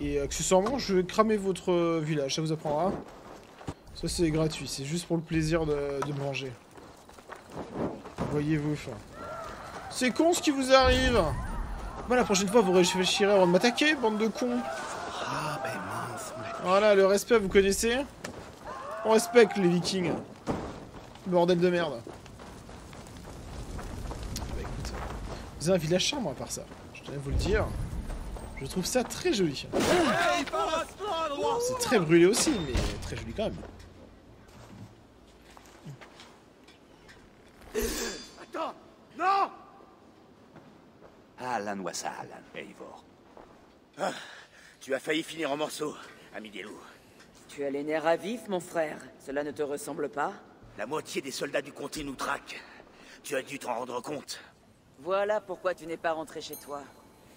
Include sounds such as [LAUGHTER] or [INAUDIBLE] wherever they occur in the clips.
Et accessoirement, je vais cramer votre village, ça vous apprendra. Ça c'est gratuit, c'est juste pour le plaisir de, de manger. Voyez-vous. C'est con ce qui vous arrive Bah la prochaine fois vous réfléchirez avant de m'attaquer, bande de cons Ah, ben mince. Voilà, le respect, vous connaissez On respecte les vikings. Bordel de merde. Bah écoute, vous avez un village charmant à part ça. Je tenais à vous le dire. Je trouve ça très joli. C'est très brûlé aussi, mais très joli quand même. Attends Non Alan Wassalan, Eivor. Ah, tu as failli finir en morceaux, ami des loups. Tu as les nerfs à vif, mon frère. Cela ne te ressemble pas La moitié des soldats du comté nous traquent. Tu as dû t'en rendre compte. Voilà pourquoi tu n'es pas rentré chez toi.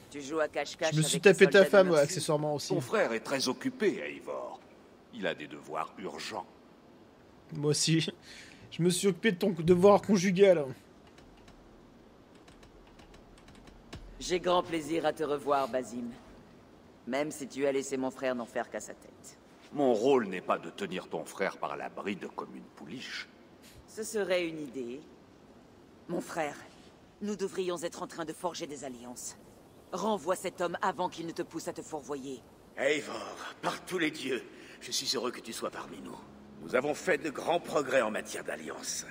Tu joues à cache-cache Je me suis tapé ta femme, accessoirement aussi. Ton frère est très occupé, Eivor. Il a des devoirs urgents. Moi aussi. Je me suis occupé de ton devoir conjugal. J'ai grand plaisir à te revoir, Basim. Même si tu as laissé mon frère n'en faire qu'à sa tête. Mon rôle n'est pas de tenir ton frère par la bride comme une pouliche. Ce serait une idée. Mon frère, nous devrions être en train de forger des alliances. Renvoie cet homme avant qu'il ne te pousse à te fourvoyer. Eivor, par tous les dieux, je suis heureux que tu sois parmi nous. Nous avons fait de grands progrès en matière d'alliance.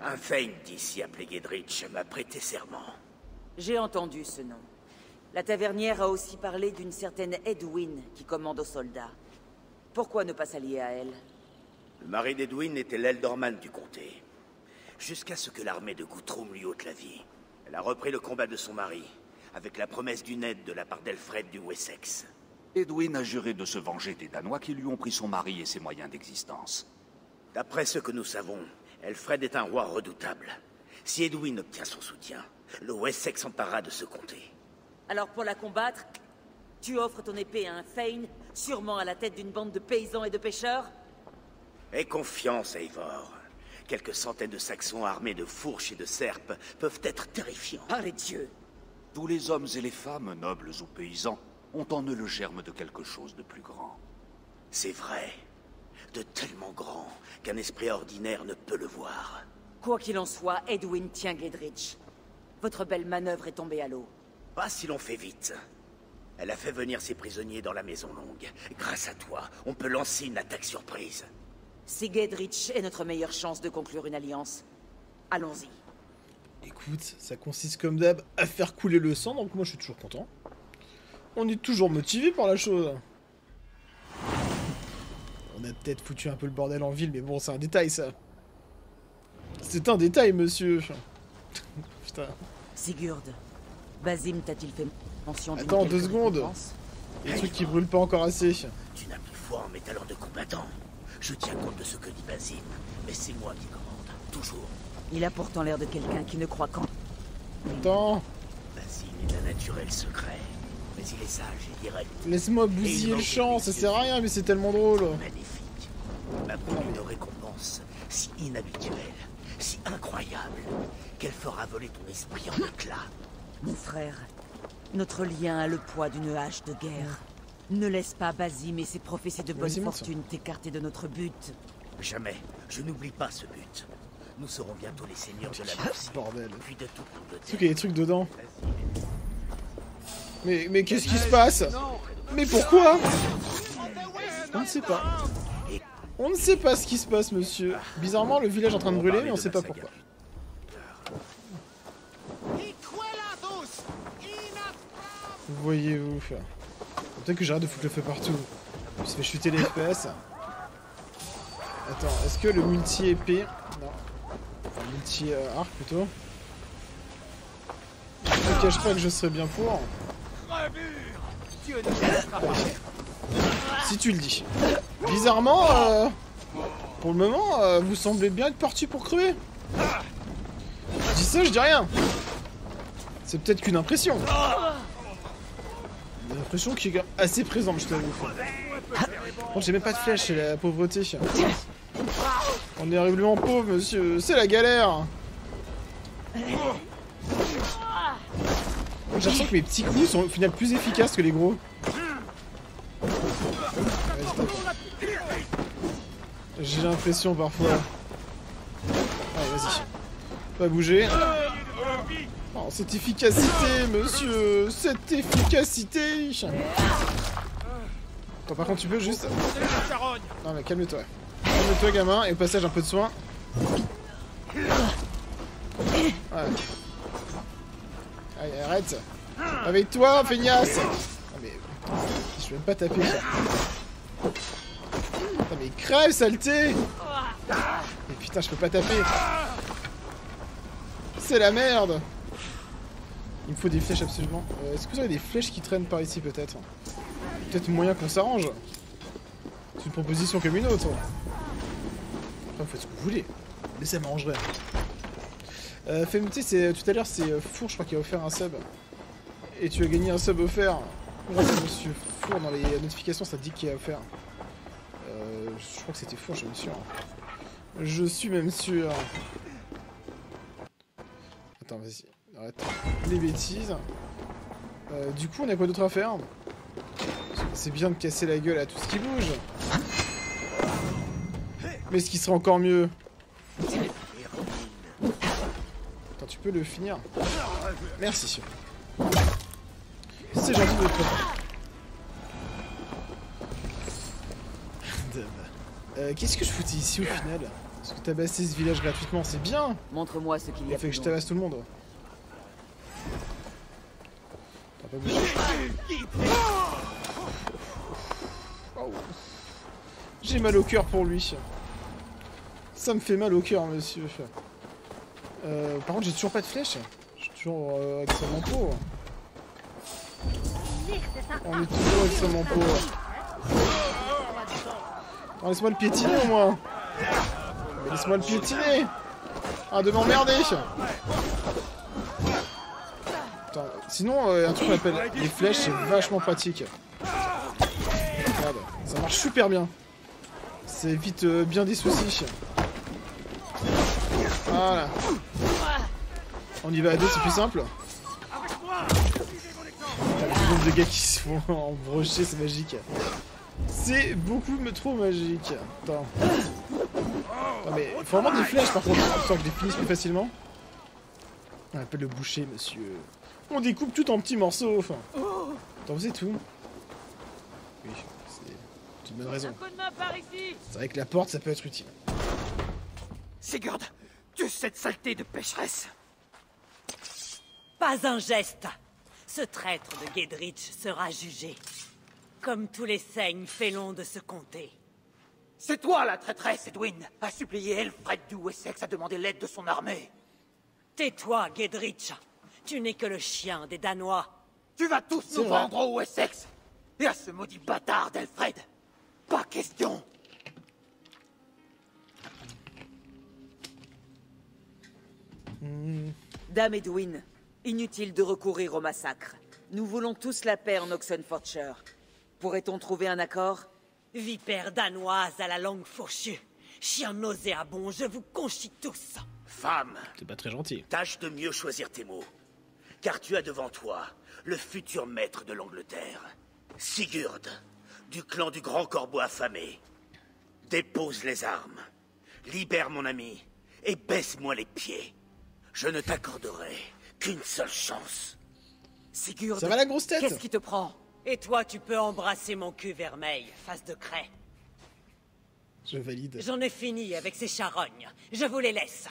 Un Feint d'ici appelé Gedrich m'a prêté serment. J'ai entendu ce nom. La tavernière a aussi parlé d'une certaine Edwin qui commande aux soldats. Pourquoi ne pas s'allier à elle? Le mari d'Edwin était l'Eldorman du comté. Jusqu'à ce que l'armée de Guthrum lui ôte la vie. Elle a repris le combat de son mari, avec la promesse d'une aide de la part d'Elfred du Wessex. Edwin a juré de se venger des Danois qui lui ont pris son mari et ses moyens d'existence. D'après ce que nous savons, Elfred est un roi redoutable. Si Edwin obtient son soutien, le Wessex s'emparera de ce comté. Alors pour la combattre, tu offres ton épée à un Fein, sûrement à la tête d'une bande de paysans et de pêcheurs? Aie confiance, Eivor. Quelques centaines de Saxons armés de fourches et de serpes peuvent être terrifiants. Par les dieux Tous les hommes et les femmes, nobles ou paysans, ont en eux le germe de quelque chose de plus grand. C'est vrai. De tellement grand qu'un esprit ordinaire ne peut le voir. Quoi qu'il en soit, Edwin tient Gedrich. Votre belle manœuvre est tombée à l'eau. Pas si l'on fait vite. Elle a fait venir ses prisonniers dans la Maison Longue. Grâce à toi, on peut lancer une attaque surprise. Si Gedrich est notre meilleure chance de conclure une alliance, allons-y. Écoute, ça consiste comme d'hab à faire couler le sang, donc moi je suis toujours content. On est toujours motivé par la chose. On a peut-être foutu un peu le bordel en ville, mais bon, c'est un détail ça. C'est un détail, monsieur. [LAUGHS] Putain. Sigurd, Basim t'a-t-il fait mention Attends, deux secondes. Des trucs qui brûlent pas encore assez. Tu n'as plus foi en mes talents de combattant. Je tiens compte de ce que dit Basim, mais c'est moi qui commande. Toujours. Il a pourtant l'air de quelqu'un qui ne croit qu'en... Attends, Basim est d'un naturel secret. Mais il est sage et direct. laisse-moi bousiller le champ, ça sert à rien, mais c'est tellement drôle. Magnifique. m'a une récompense si inhabituelle, si incroyable, qu'elle fera voler ton esprit en éclats. Mon frère, notre lien a le poids d'une hache de guerre. Ne laisse pas Basim et ses prophéties de bonne Vas-y, fortune t'écarter de notre but. Jamais, je n'oublie pas ce but. Nous serons bientôt les seigneurs de la Mercie, Bordel. puis de Surtout qu'il y a des trucs dedans. Mais, mais qu'est-ce qui se passe Mais pourquoi On ne sait pas. On ne sait pas ce qui se passe, monsieur. Bizarrement, le village est en train de brûler, mais on sait pas pourquoi. Voyez-vous. Peut-être que j'arrête de foutre le feu partout. Suis fait chuter les FPS. Attends, est-ce que le multi-épée... Non. Multi-arc plutôt. Je ne cache pas que je serais bien pour. Si tu le dis. Bizarrement, euh, pour le moment, euh, vous semblez bien être parti pour crever. Je dis ça, je dis rien. C'est peut-être qu'une impression. Une impression qui est assez présente, je t'avoue. Bon, j'ai même pas de flèche, la pauvreté. On est horriblement pauvre, monsieur. C'est la galère. J'ai l'impression que mes petits coups sont au final plus efficaces que les gros. J'ai l'impression parfois. Allez, vas-y. Pas bouger. Oh, cette efficacité, monsieur Cette efficacité oh, Par contre, tu peux juste... Non mais calme-toi. Calme-toi, gamin, et au passage, un peu de soin. Ouais. Allez, arrête Réveille-toi, feignasse Ah, mais... Je vais même pas taper, ça. Ah, mais crève, saleté Mais putain, je peux pas taper C'est la merde Il me faut des flèches, absolument. Euh, Est-ce que vous avez des flèches qui traînent par ici, peut-être? Peut-être moyen qu'on s'arrange C'est une proposition comme une autre. Vous faites ce que vous voulez. Mais ça m'arrangerait. Euh, noter, c'est tout à l'heure, c'est euh, Four, je crois, qui a offert un sub. Et tu as gagné un sub offert. Monsieur Four, dans les notifications, ça dit qu'il a offert. Euh, je crois que c'était Four, je suis sûr. Je suis même sûr. Attends, vas-y. Arrête les bêtises. Euh, du coup, on a quoi d'autre à faire? C'est bien de casser la gueule à tout ce qui bouge. Mais ce qui serait encore mieux. Attends, tu peux le finir Merci. C'est gentil de toi. [LAUGHS] Euh, Qu'est-ce que je foutais ici au final Parce que tabasser ce village gratuitement, c'est bien Montre-moi ce qu'il y Il a fait que je tabasse tout le monde. T'as pas bougé. Oh. J'ai mal au cœur pour lui. Ça me fait mal au cœur, monsieur. Euh, par contre, j'ai toujours pas de flèche. Je suis toujours euh, extrêmement pauvre. On est toujours extrêmement pauvre. Attends, laisse-moi le piétiner au moins. Laisse-moi le piétiner. Ah, de m'emmerder Sinon, euh, un truc qu'on appelle les flèches, c'est vachement pratique. Ça marche super bien. Ça évite euh, bien des soucis. Voilà. On y va à deux, c'est plus simple. Le nombre de gars qui se font [LAUGHS] embrocher, c'est magique. C'est beaucoup trop magique. Attends. Attends, mais faut vraiment des flèches par contre, histoire que je les finisse plus facilement. On appelle le boucher, monsieur. On découpe tout en petits morceaux. Enfin. Attends, vous êtes où? Oui, c'est une bonne raison. C'est vrai que la porte, ça peut être utile. Sigurd, tu cette saleté de pécheresse Pas un geste. Ce traître de Gedrich sera jugé. Comme tous les saignes félons de ce comté. C'est toi la traîtresse, Edwin A supplié Elfred du Wessex à demander l'aide de son armée. Tais-toi, Gedrich. Tu n'es que le chien des Danois. Tu vas tous nous vrai. vendre au Wessex Et à ce maudit bâtard d'Elfred Pas question Dame Edwin, inutile de recourir au massacre. Nous voulons tous la paix en Oxenfordshire. Pourrait-on trouver un accord? Vipère danoise à la langue fourchue. Chien nauséabond, je vous conchis tous. Femme, C'est pas très gentil. tâche de mieux choisir tes mots. Car tu as devant toi le futur maître de l'Angleterre. Sigurd, du clan du Grand Corbeau affamé. Dépose les armes. Libère mon ami et baisse-moi les pieds. Je ne t'accorderai qu'une seule chance. Sigurd, Ça va la grosse qu'est-ce tête qui te prend? Et toi, tu peux embrasser mon cul vermeil, face de craie. Je valide. J'en ai fini avec ces charognes. Je vous les laisse.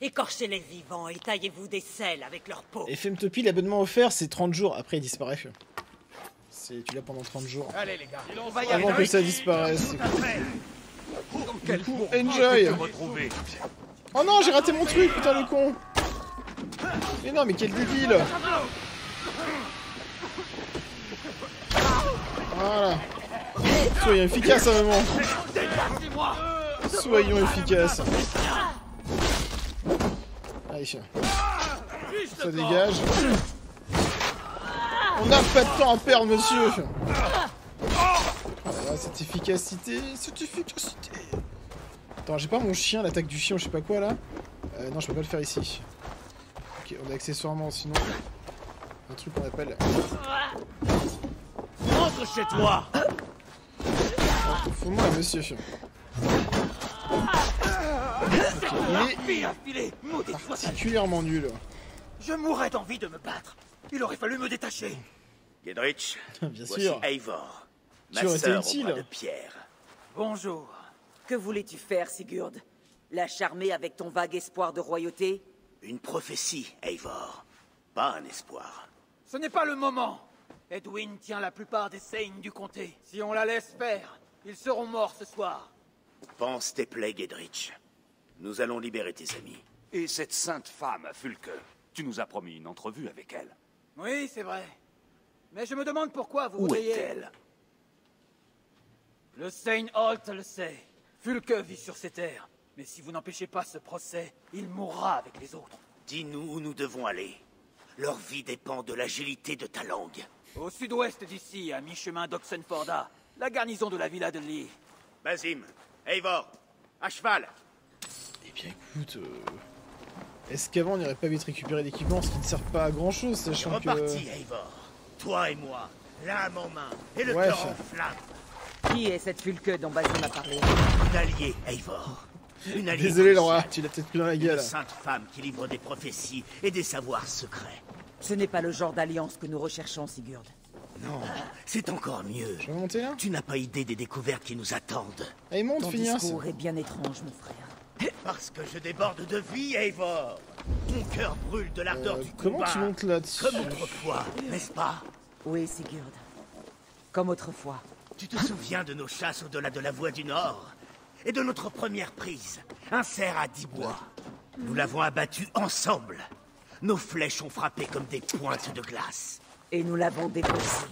Écorchez les vivants et taillez-vous des selles avec leur peau. FM Topi, l'abonnement offert, c'est 30 jours. Après, il disparaît. C'est- Tu l'as pendant 30 jours. Allez les gars, on va y Avant que ça disparaisse. coup, enjoy Oh non, j'ai raté mon truc, putain le con Mais non, mais quel débile Voilà. Soyons efficaces à un moment. Soyons efficaces. Allez, ça dégage. On n'a pas de temps à perdre, monsieur. Ah, cette efficacité, cette efficacité. Attends, j'ai pas mon chien, l'attaque du chien, je sais pas quoi là. Euh, non, je peux pas le faire ici. Ok, on a accessoirement sinon un truc qu'on appelle. Rentre chez toi Faut moi, monsieur. Il est particulièrement nul. Je mourrais d'envie de me battre. Il aurait fallu me détacher. Gedrich, Bien voici sûr. Eivor, ma Tu aurais été utile. bras de pierre. Bonjour. Que voulais-tu faire, Sigurd? La charmer avec ton vague espoir de royauté? Une prophétie, Eivor. Pas un espoir. Ce n'est pas le moment. Edwin tient la plupart des saignes du comté. Si on la laisse faire, ils seront morts ce soir. Pense tes plaies, Gedrich. Nous allons libérer tes amis. Et cette sainte femme, Fulke, tu nous as promis une entrevue avec elle. Oui, c'est vrai. Mais je me demande pourquoi vous Où voudriez... est-elle? Le Seine Holt le sait. Fulke vit sur ces terres. Mais si vous n'empêchez pas ce procès, il mourra avec les autres. Dis-nous où nous devons aller. Leur vie dépend de l'agilité de ta langue. Au sud-ouest d'ici, à mi-chemin d'Oxenforda, la garnison de la villa de Lee. Basim, Eivor, à cheval. Eh bien écoute, euh, est-ce qu'avant on n'irait pas vite récupérer l'équipement, ce qui ne sert pas à grand chose, sachant Reparti, que... Eivor. Toi et moi, l'âme en main et le Ouais, cœur en flamme. Qui est cette Fulke dont Basim a parlé Une alliée, Eivor. Une alliée Désolé roi, tu l'as peut-être pris dans la Une gueule. sainte femme qui livre des prophéties et des savoirs secrets. Ce n'est pas le genre d'alliance que nous recherchons, Sigurd. Non, c'est encore mieux. Je vais monter là Tu n'as pas idée des découvertes qui nous attendent. Allez monte, Ton discours est bien étrange, mon frère. Parce que je déborde de vie, Eivor. Mon cœur brûle de l'ardeur Euh, du comment combat. tu montes là-dessus Comme autrefois, n'est-ce pas? Oui, Sigurd. Comme autrefois. Tu te souviens de nos chasses au-delà de la voie du Nord Et de notre première prise Un cerf à dix bois. Nous l'avons abattu ensemble. Nos flèches ont frappé comme des pointes de glace. Et nous l'avons dépecé.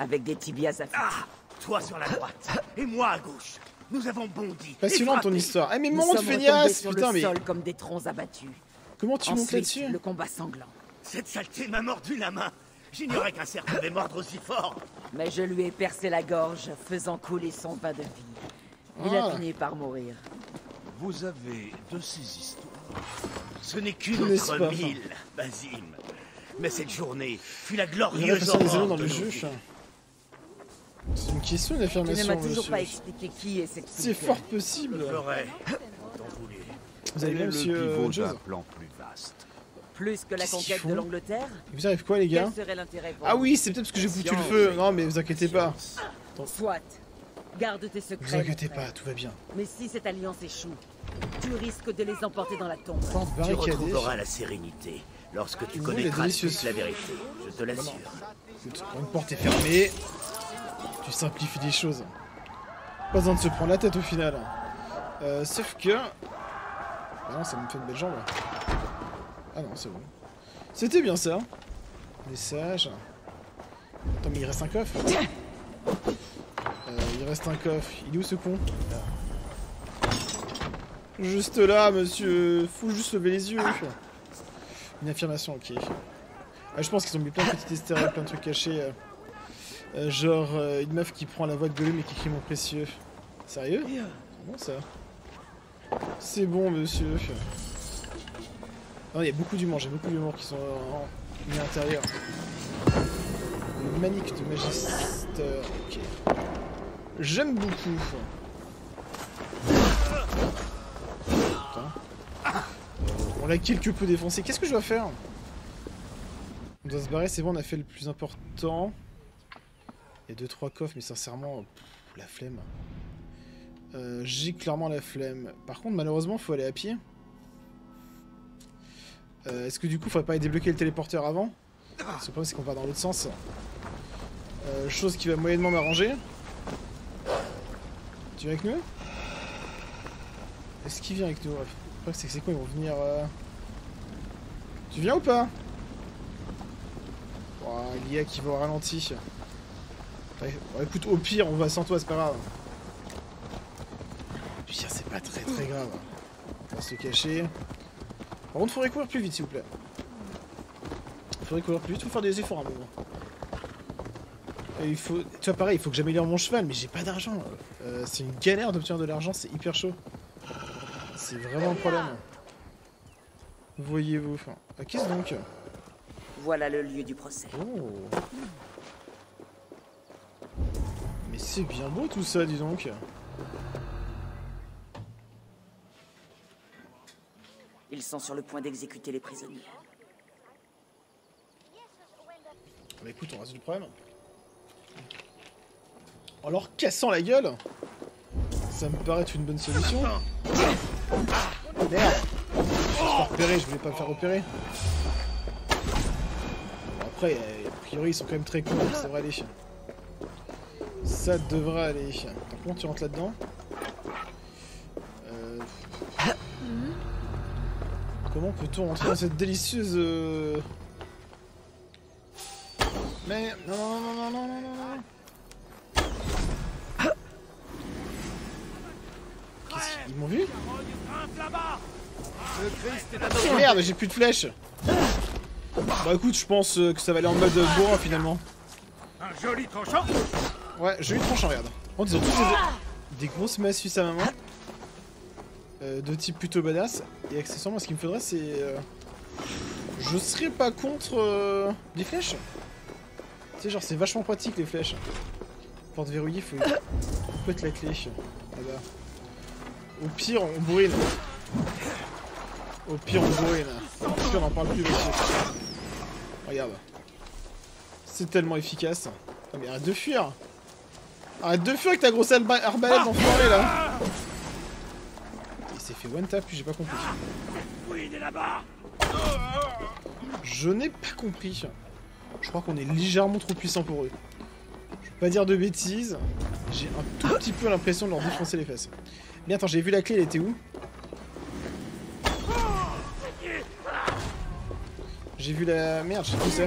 Avec des tibias affûtés. Ah Toi sur la droite, et moi à gauche. Nous avons bondi. et Passionnante ton histoire. Eh mais Nous monte, sur Putain, le mais sol comme des troncs abattus. comment tu montes là-dessus le combat sanglant. Cette saleté m'a mordu la main. J'ignorais qu'un cerf pouvait mordre aussi fort. Mais je lui ai percé la gorge, faisant couler son vin de vie. Il Ah. a fini par mourir. Vous avez de ces histoires. Ce n'est qu'une autre pas, mille, Basim. Mais cette journée fut la glorieuse aurore dans de le jeu. C'est une question Tu ne d'affirmation, m'as toujours monsieur. pas expliqué qui est cette C'est fort possible. Vous est bien, le monsieur pivot Jones d'un plan plus. Plus que la conquête de l'Angleterre Il vous arrive quoi, les gars Quel serait l'intérêt pour Ah oui, c'est peut-être parce que j'ai foutu le feu. Non, mais vous inquiétez pas. Soit. Garde tes secrets. Vous inquiétez pas, tout va bien. Mais si cette alliance échoue, tu risques de les emporter dans la tombe. Tu retrouveras la sérénité lorsque tu connaîtras la vérité. Je te l'assure. Une porte est fermée, tu simplifies les choses. Pas besoin de se prendre la tête au final. Euh, sauf que... Ah non, ça me fait une belle jambe. Ah non, c'est bon. C'était bien ça. Message. Attends, mais il reste un coffre. Euh, il reste un coffre. Il est où ce con? Juste là, monsieur. Faut juste lever les yeux. Une affirmation, ok. Ah, je pense qu'ils ont mis plein de petits easter eggs, plein de trucs cachés. euh, euh, genre euh, une meuf qui prend la voix de Gollum et qui crie mon précieux. Sérieux? C'est bon ça? C'est bon monsieur. Non, il y a beaucoup d'humour, j'ai beaucoup d'humour qui sont euh, mis à l'intérieur. Le manique de Magister. Ok. J'aime beaucoup. Putain. Euh, on l'a quelque peu défoncé. Qu'est-ce que je dois faire? On doit se barrer, c'est bon, on a fait le plus important. Il y a 2-3 coffres, mais sincèrement, la flemme. Euh, J'ai clairement la flemme. Par contre, malheureusement, faut aller à pied. Euh, Est-ce que du coup, faudrait pas débloquer le téléporteur avant? Parce que Le problème, c'est qu'on va dans l'autre sens. Euh, chose qui va moyennement m'arranger. Tu viens avec nous? Est-ce qu'il vient avec nous? Le problème, c'est que c'est quoi Ils vont venir... euh, Tu viens ou pas? Oh, l'IA qui va au ralenti. Bon, écoute, au pire, on va sans toi, c'est pas grave. Pire, c'est pas très très grave. On va se cacher. Par contre, faudrait courir plus vite, s'il vous plaît. Faudrait courir plus vite, faut faire des efforts à un moment. Et il faut... Tu vois, pareil, il faut que j'améliore mon cheval, mais j'ai pas d'argent. Euh, c'est une galère d'obtenir de l'argent, c'est hyper chaud. C'est vraiment un problème. Voyez-vous. Enfin, ah, Qu'est-ce donc Voilà le lieu du procès. Oh. Mais c'est bien beau tout ça, dis donc. Sont sur le point d'exécuter les prisonniers. Bah écoute, on résout le problème. En leur cassant la gueule Ça me paraît être une bonne solution. Merde Je repérer, je voulais pas me faire repérer. Bon, après, a priori, ils sont quand même très cons, donc ça devrait aller. Ça devrait aller. Par contre, tu rentres là-dedans. peut-on entrer dans cette délicieuse euh, Mais non non non non non non non non Ils m'ont vu? Ah, merde, j'ai plus de flèches Bah écoute, je pense euh, que ça va aller en mode bourrin finalement. Un joli tranchant Ouais, joli tranchant, regarde. Bon, ils ont tous des, des grosses massues à maman. Euh, de type plutôt badass. Et accessoirement, ce qu'il me faudrait, c'est... euh, Je serais pas contre euh, des flèches. Tu sais, genre, c'est vachement pratique les flèches. Porte verrouillée, faut peut-être la clé. Là-bas. Au pire, on brûle. Au pire, on brûle. Au pire, on n'en parle plus. Regarde. C'est tellement efficace. Ah, mais arrête de fuir. Arrête de fuir avec ta grosse arbalète d'enfoiré là. One tap, puis j'ai pas compris. Je n'ai pas compris. Je crois qu'on est légèrement trop puissant pour eux. Pas dire de bêtises. J'ai un tout petit peu l'impression de leur défoncer les fesses. Mais attends, j'ai vu la clé, elle était où? J'ai vu la... Merde, j'ai tout ça.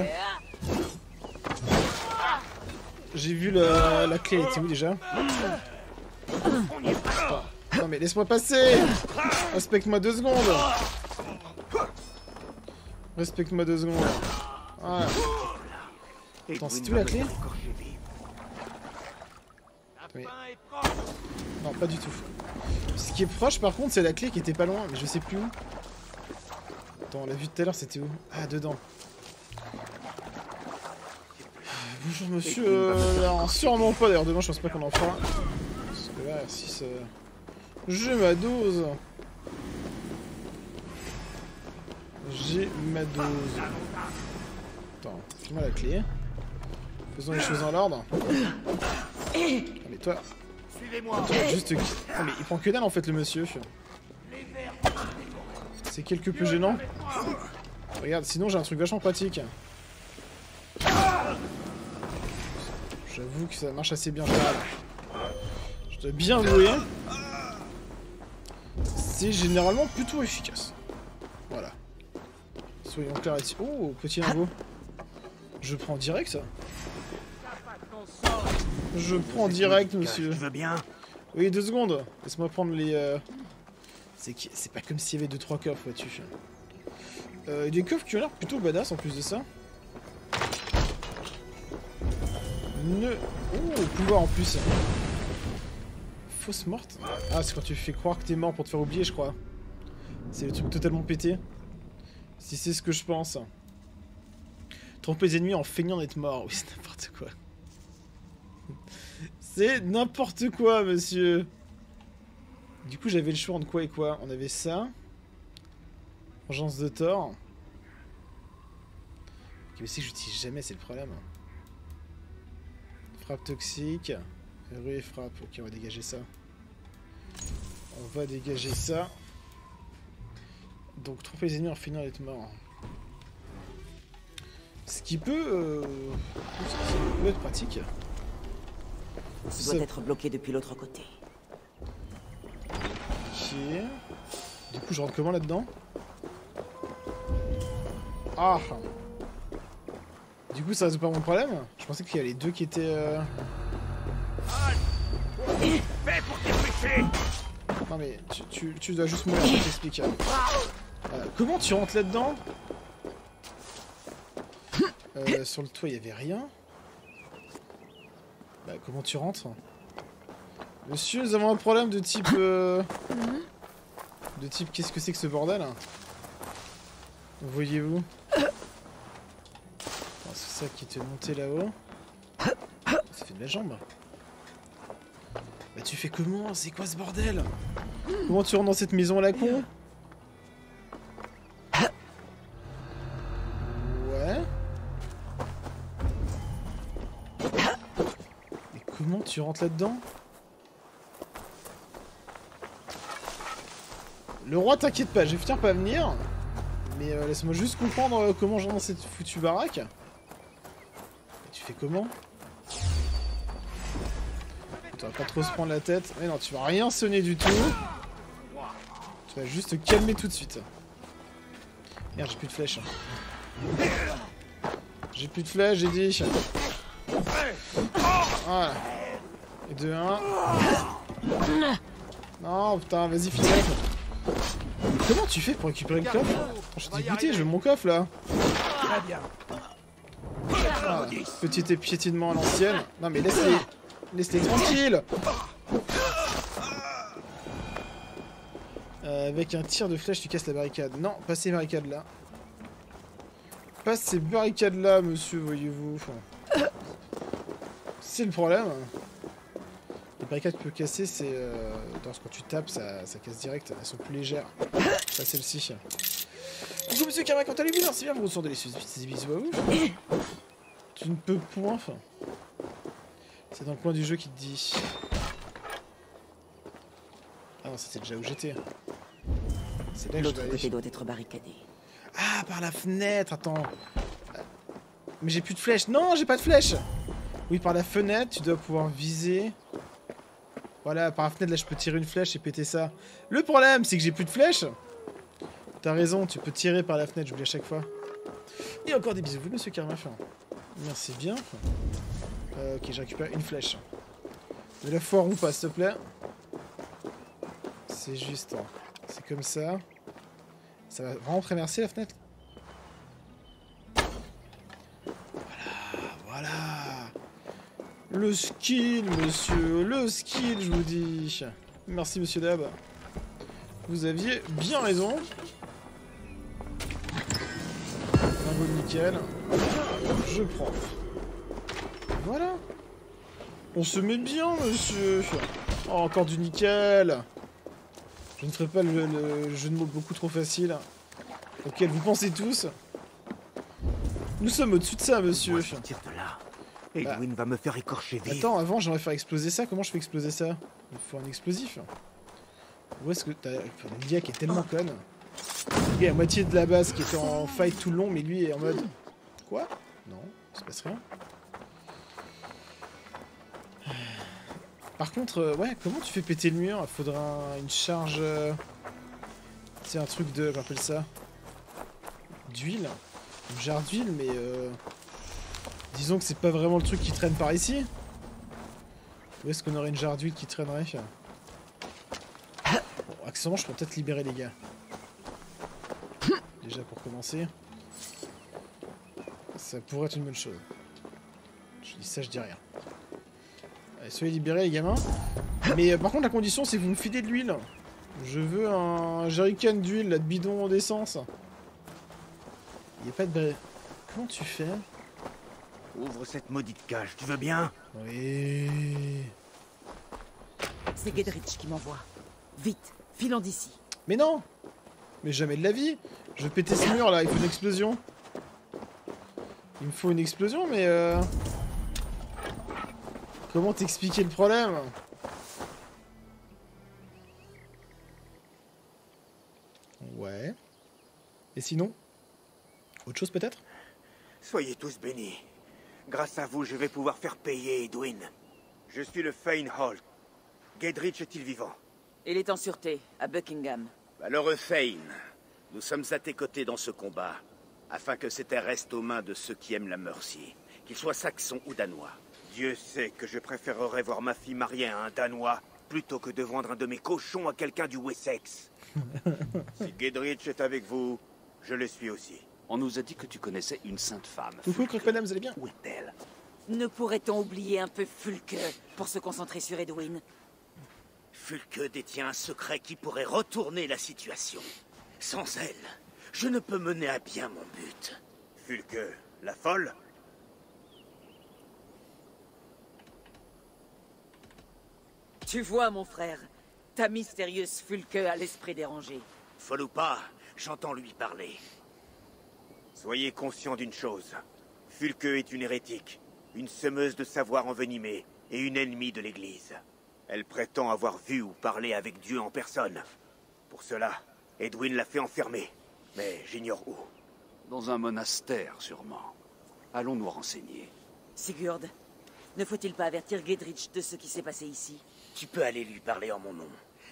J'ai vu la... la clé, elle était où déjà? Non mais laisse-moi passer Respecte-moi deux secondes Respecte-moi deux secondes. Voilà. Attends, c'est tout la clé Mais- Non, pas du tout. Ce qui est proche, par contre, c'est la clé qui était pas loin, mais je sais plus où. Attends, on l'a vu tout à l'heure, c'était où? Ah, dedans. Bonjour monsieur, euh, sûrement pas d'ailleurs, demain je pense pas qu'on en fera. Parce que là, si ça... J'ai ma dose J'ai ma dose. Attends, fais-moi la clé. Faisons les choses dans l'ordre. Ah mais toi, Suivez-moi juste... Ah mais il prend que dalle en fait le monsieur. C'est quelque peu gênant. Regarde, sinon j'ai un truc vachement pratique. J'avoue que ça marche assez bien. Je dois bien avouer. C'est généralement plutôt efficace. Voilà. Soyons clairs là-dessus. Oh, petit lingot. Je prends direct ça. Je prends direct, monsieur. Tu veux bien? Oui, deux secondes. Laisse-moi prendre les. euh, C'est pas comme s'il y avait deux trois coffres là-dessus. Euh, des coffres qui ont l'air plutôt badass en plus de ça. Ne. Oh, pouvoir en plus. Fausse morte. Ah, c'est quand tu fais croire que t'es mort pour te faire oublier, je crois. C'est le truc totalement pété. Si c'est ce que je pense. Tromper les ennemis en feignant d'être mort. Oui, c'est n'importe quoi. C'est n'importe quoi, monsieur. Du coup, j'avais le choix entre quoi et quoi? On avait ça. Vengeance de Thor. Ok, mais c'est que j'utilise jamais, c'est le problème. Frappe toxique. Rue et frappe. Ok, on va dégager ça. On va dégager ça. Donc, tromper les ennemis en finissant d'être mort. Ce qui peut, euh, ça peut être pratique. Ça Ça- doit être bloqué depuis l'autre côté. Ok. Du coup, je rentre comment là-dedans? Ah Du coup, ça résout pas mon problème? Je pensais qu'il y avait les deux qui étaient... euh, Fais pour Non mais, tu, tu- tu dois juste mourir, je t'explique. Voilà. Comment tu rentres là-dedans? Euh, Sur le toit, il y avait rien. Bah, comment tu rentres? Monsieur, nous avons un problème de type... euh, De type, qu'est-ce que c'est que ce bordel? Voyez-vous? Attends, C'est ça qui était monté là-haut. Ça fait de la jambe tu fais comment? C'est quoi ce bordel? Comment tu rentres dans cette maison à la con? Ouais. Mais comment tu rentres là-dedans? Le roi t'inquiète pas, je vais finir pas venir. Mais euh, laisse-moi juste comprendre euh, comment je rentre dans cette foutue baraque. Et tu fais comment? Tu vas pas trop se prendre la tête. Mais non, tu vas rien sonner du tout. Tu vas juste te calmer tout de suite. Merde, j'ai plus de flèches. J'ai plus de flèches, j'ai dit. Voilà. Et 2, 1. Non, putain, vas-y, finis Comment tu fais pour récupérer le coffre Je suis dégoûté, je veux mon coffre là. Très bien. Ah, petit épiétinement à l'ancienne. Non mais laisse-les. Laisse-les tranquilles. Euh, avec un tir de flèche, tu casses la barricade. Non, pas ces barricades là. Pas ces barricades là, monsieur, voyez-vous. C'est le problème. Les barricades que tu peux casser, c'est... Euh, quand tu tapes, ça, casse direct. Elles sont plus légères. Pas celle-ci. Coucou monsieur Karma, quand allez-vous Merci bien, vous ressort de les C'est bisous à vous. Tu ne peux point, enfin. C'est dans le coin du jeu qui te dit. Ah non, c'était déjà où j'étais. C'est là que L'autre côté doit être barricadé. Ah, par la fenêtre, attends. Mais j'ai plus de flèches. Non, j'ai pas de flèches Oui, par la fenêtre, tu dois pouvoir viser. Voilà, par la fenêtre, là, je peux tirer une flèche et péter ça. Le problème, c'est que j'ai plus de flèches. T'as raison, tu peux tirer par la fenêtre, j'oublie à chaque fois. Et encore des bisous, monsieur Carmafin. Merci bien. Euh, ok, j'ai récupéré une flèche. De la foire ou pas, s'il te plaît. C'est juste... Hein. C'est comme ça. Ça va vraiment traverser la fenêtre Voilà, voilà. Le skill, monsieur, le skill, je vous dis. Merci, monsieur Dab. Vous aviez bien raison. Un beau nickel. Je prends. Voilà. On se met bien, monsieur. Oh, encore du nickel. Je ne ferai pas le, jeu de mots beaucoup trop facile. Auquel vous pensez tous? Nous sommes au-dessus de ça, monsieur. de là. Edwin va me faire écorcher vif. Attends, avant j'aimerais faire exploser ça. Comment je fais exploser ça? Il faut un explosif. Où est-ce que t'as... Lydia qui est tellement conne. Il y a moitié de la base qui était en fight tout le long, mais lui est en mode... Quoi? Non, il se passe rien. Par contre, euh, ouais, comment tu fais péter le mur? Faudra une charge... Euh, c'est un truc de... J'appelle ça... D'huile? Une jarre d'huile, mais... Euh, disons que c'est pas vraiment le truc qui traîne par ici. Où est-ce qu'on aurait une jarre d'huile qui traînerait? Bon, accessoirement, je peux peut-être libérer les gars. Déjà pour commencer. Ça pourrait être une bonne chose. Je dis ça, je dis rien soyez libérés les gamins. Mais euh, par contre la condition c'est que vous me filez de l'huile. Je veux un jerrycan d'huile, de bidon d'essence. Il a pas de... Comment tu fais? Ouvre cette maudite cage, tu veux bien? Oui. C'est Gedrich qui m'envoie. Vite, filant d'ici. Mais non Mais jamais de la vie Je vais péter ce mur là, il faut une explosion. Il me faut une explosion mais euh... Comment t'expliquer le problème Ouais. Et sinon Autre chose peut-être Soyez tous bénis. Grâce à vous, je vais pouvoir faire payer Edwin. Je suis le Fane Hall. Gedrich est-il vivant Il est en sûreté, à Buckingham. Malheureux Fane, nous sommes à tes côtés dans ce combat, afin que ces terres restent aux mains de ceux qui aiment la Mercy, qu'ils soient saxons ou danois. Dieu sait que je préférerais voir ma fille mariée à un Danois plutôt que de vendre un de mes cochons à quelqu'un du Wessex. [LAUGHS] si Gedrich est avec vous, je le suis aussi. On nous a dit que tu connaissais une sainte femme. Coucou, Madame, vous allez bien Où est-elle? Ne pourrait-on oublier un peu Fulke pour se concentrer sur Edwin? Fulke détient un secret qui pourrait retourner la situation. Sans elle, je ne peux mener à bien mon but. Fulke, la folle? Tu vois, mon frère, ta mystérieuse Fulke a l'esprit dérangé. Folle ou pas, j'entends lui parler. Soyez conscient d'une chose. Fulke est une hérétique, une semeuse de savoir envenimé, et une ennemie de l'Église. Elle prétend avoir vu ou parlé avec Dieu en personne. Pour cela, Edwin l'a fait enfermer. Mais j'ignore où. Dans un monastère, sûrement. Allons nous renseigner. Sigurd, ne faut-il pas avertir Gedrich de ce qui s'est passé ici? Tu peux aller lui parler en mon nom.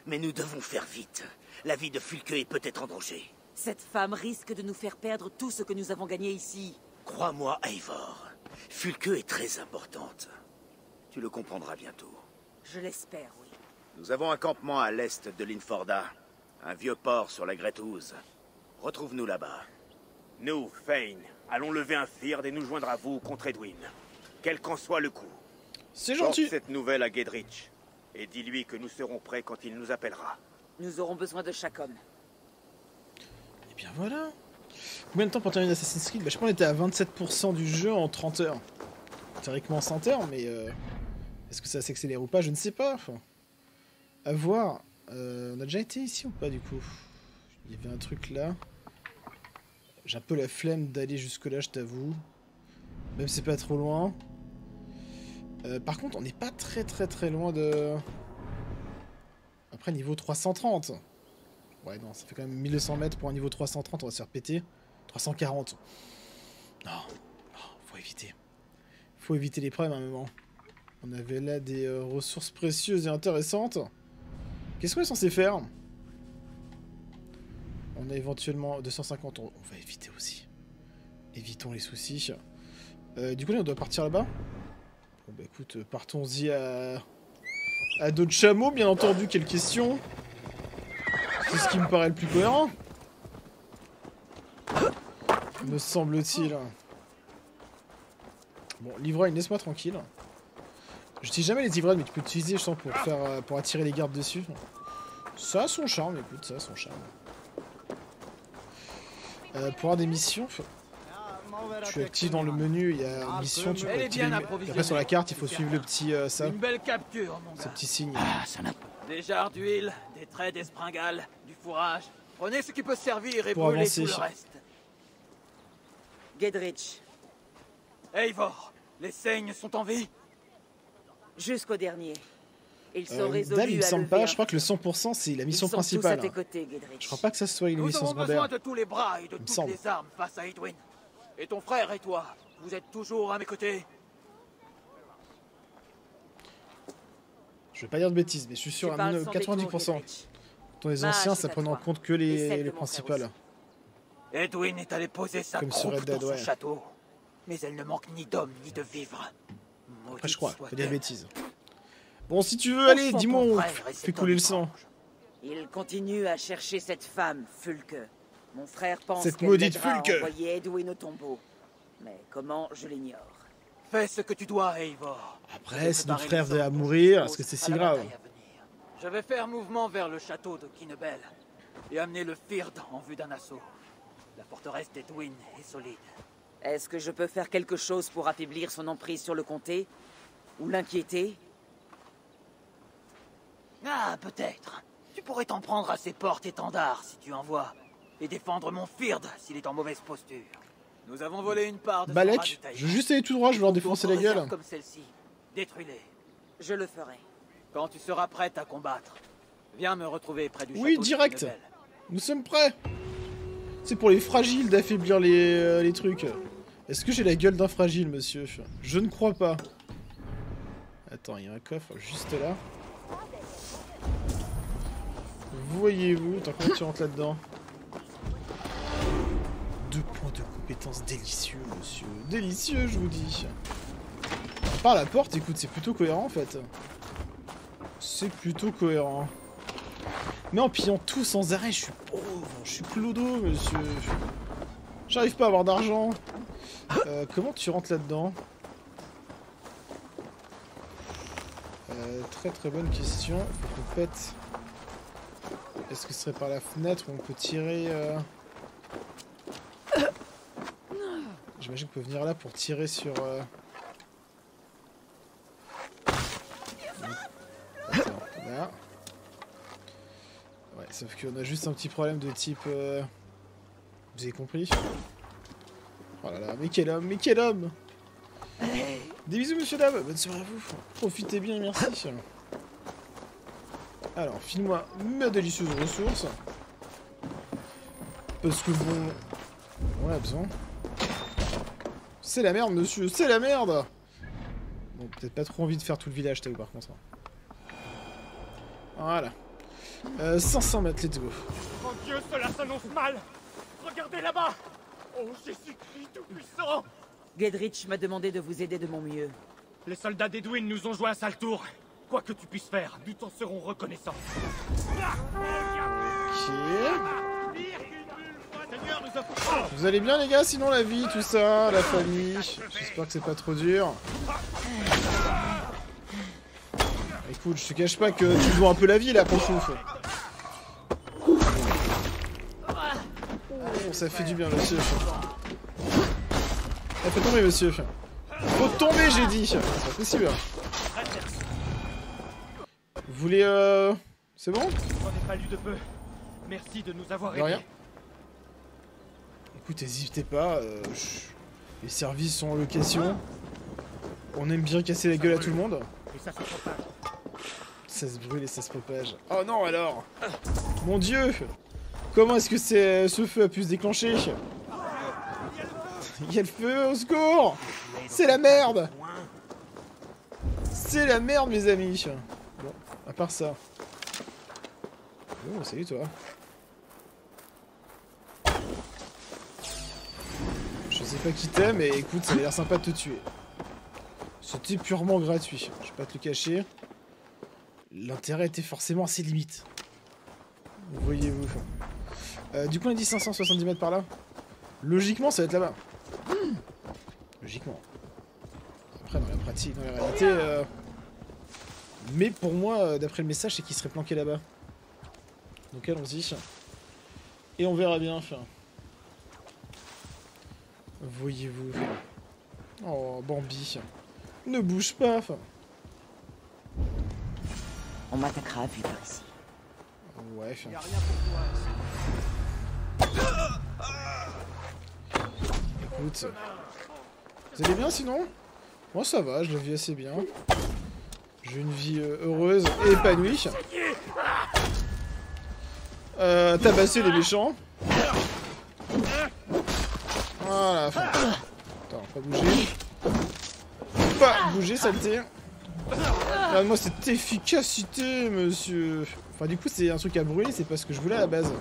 Mais nous devons faire vite. La vie de Fulke est peut-être en danger. Cette femme risque de nous faire perdre tout ce que nous avons gagné ici. Crois-moi, Eivor. Fulke est très importante. Tu le comprendras bientôt. Je l'espère, oui. Nous avons un campement à l'est de Linforda. Un vieux port sur la Gretouze. Retrouve-nous là-bas. Nous, Fane, allons lever un Fird et nous joindre à vous contre Edwin. Quel qu'en soit le coup. C'est Porte gentil. cette nouvelle à Gedrich. Et dis-lui que nous serons prêts quand il nous appellera. Nous aurons besoin de chaque homme. Et bien voilà. Combien de temps pour terminer Assassin's Creed? Bah, Je pense qu'on était à 27% du jeu en 30 heures. Théoriquement 100 heures, mais euh, est-ce que ça s'accélère ou pas? Je ne sais pas. Enfin, à voir. Euh, on a déjà été ici ou pas du coup? Il y avait un truc là. J'ai un peu la flemme d'aller jusque là, je t'avoue. Même si c'est pas trop loin. Euh, par contre, on n'est pas très très très loin de... Après, niveau 330. Ouais, non, ça fait quand même 1200 mètres pour un niveau 330, on va se faire péter. 340. Non, non, faut éviter. Faut éviter les problèmes à un moment. On avait là des euh, ressources précieuses et intéressantes. Qu'est-ce qu'on est censé faire? On a éventuellement 250 euros. On va éviter aussi. Évitons les soucis. Euh, du coup, on doit partir là-bas? Bon, bah écoute, euh, partons-y à... À d'autres chameaux, bien entendu, quelle question c'est ce qui me paraît le plus cohérent. Me semble-t-il. Bon, l'ivrogne, laisse-moi tranquille. J'utilise jamais les ivrognes, mais tu peux l'utiliser, je sens, pour faire, euh, pour attirer les gardes dessus. Ça a son charme, écoute, ça a son charme. Euh, pour avoir des missions, tu actives dans le menu, il y a mission, tu peux activer. approvisionnée. Après sur la carte, il faut suivre le petit euh, ça, Une belle capture, mon ce petit signe. Des jarres d'huile, des traits d'espringale, du fourrage. Prenez ce qui peut servir et Pour brûlez avancer. tout le reste. Gedrich, Eivor, les saignes sont en vie jusqu'au dernier. Ils Euh, sont résolus Dal, il me semble pas, un je crois que le feu. 100% c'est la mission principale. tous à tes côtés. Je crois pas que ça soit une Nous mission avons besoin secondaire. de tous les bras et de me toutes semble. les armes face à Edwin. Et ton frère et toi, vous êtes toujours à mes côtés? Je vais pas dire de bêtises, mais je suis sûr à parles sans 90%. détour, Gedrich. Dans les anciens, ça prenait en compte que les, principales. Edwin est allé poser sa Comme sur croupe Red Dead, dans son ouais. château. Mais elle ne manque ni d'hommes ni de vivres. Après, je crois, pas dire de soit-elle. bêtises. Bon, si tu veux, allez, dis-moi, cet couler le sang. Il continue à chercher cette femme, Fulke. Mon frère pense Cette qu'elle maudite Fulke. envoyer Edwin au tombeau. Mais comment, je l'ignore. Fais ce que tu dois, Eivor. Après, si notre frère hommes mourir, est-ce que c'est si grave. Je vais faire mouvement vers le château de Kinebel et amener le Fird en vue d'un assaut. La forteresse d'Edwin est solide. Est-ce que je peux faire quelque chose pour affaiblir son emprise sur le comté Ou l'inquiéter? Ah, peut-être. Tu pourrais t'en prendre à ses portes-étendards si tu en vois. Et défendre mon Fird s'il est en mauvaise posture. Nous avons volé une part de Balek, je veux juste aller tout droit, je vais leur défoncer la gueule. comme celle-ci. Détruis-les. Je le ferai. Quand tu seras prête à combattre, viens me retrouver près du Oui, château de direct. Nous sommes prêts C'est pour les fragiles d'affaiblir les, euh, les trucs. Est-ce que j'ai la gueule d'un fragile, monsieur? Je ne crois pas. Attends, il y a un coffre juste là. Voyez-vous, tant comment tu rentres là-dedans? Deux points de compétence délicieux, monsieur. Délicieux, je vous dis. Par la porte, écoute, c'est plutôt cohérent en fait. C'est plutôt cohérent. Mais en pillant tout sans arrêt, je suis pauvre, je suis clodo, monsieur. J'arrive pas à avoir d'argent. Euh, comment tu rentres là-dedans? Euh, Très très bonne question. Faut qu'on pète. Est-ce que ce serait par la fenêtre où on peut tirer euh, J'imagine qu'on peut venir là pour tirer sur... euh, Attends, là. Ouais, sauf qu'on a juste un petit problème de type... euh, Vous avez compris Oh là là, mais quel homme, mais quel homme Des bisous, monsieur Dab. Bonne soirée à vous. Profitez bien, merci. Alors, file-moi ma délicieuse ressource. Parce que bon... On a besoin. C'est la merde, monsieur, c'est la merde Bon, peut-être pas trop envie de faire tout le village, t'as par contre. hein. Voilà. Euh, 500 mètres, let's go. Mon Dieu, cela s'annonce mal Regardez là-bas Oh Jésus-Christ tout-puissant Gedrich m'a demandé de vous aider de mon mieux. Les soldats d'Edwin nous ont joué un sale tour. Quoi que tu puisses faire, nous t'en serons reconnaissants. Vous allez bien les gars, sinon la vie, tout ça, la famille. J'espère que c'est pas trop dur. Écoute, je te cache pas que tu joues un peu la vie là, pour souffle. Oh, ça fait du bien, monsieur. Ça fait tomber, monsieur. Faut tomber, j'ai dit. C'est pas possible. Vous voulez euh... C'est bon? Fallu de peu. Merci de nous avoir De aidés. Écoute, n'hésitez pas. euh, Les services sont en location. On aime bien casser la gueule à tout le monde. Ça se brûle et ça se propage. Oh non alors Mon dieu Comment est-ce que c'est- ce feu a pu se déclencher? Il y a le feu, au secours C'est la merde C'est la merde mes amis Bon, à part ça. Oh, salut toi. Sais pas qui t'es, mais écoute, ça a l'air sympa de te tuer. C'était purement gratuit, je vais pas te le cacher. L'intérêt était forcément à ses limites. Voyez-vous. Euh, du coup, on a dit 570 mètres par là. Logiquement, ça va être là-bas. Logiquement. Après, dans la pratique, dans la réalité... euh, Mais pour moi, euh, d'après le message, c'est qu'il serait planqué là-bas. Donc allons-y. Et on verra bien. Enfin. Voyez-vous. Oh, Bambi. Ne bouge pas. Enfin. On m'attaquera à vue par ici. Ouais, enfin. Écoute. Vous allez bien sinon? Moi ça va, je la vis assez bien. J'ai une vie euh, heureuse et épanouie. Euh, tabasser les méchants. Voilà. Attends, pas bouger. Pas bouger, saleté. Regarde-moi cette efficacité, monsieur. Enfin, du coup, c'est un truc à brûler, c'est pas ce que je voulais à la base.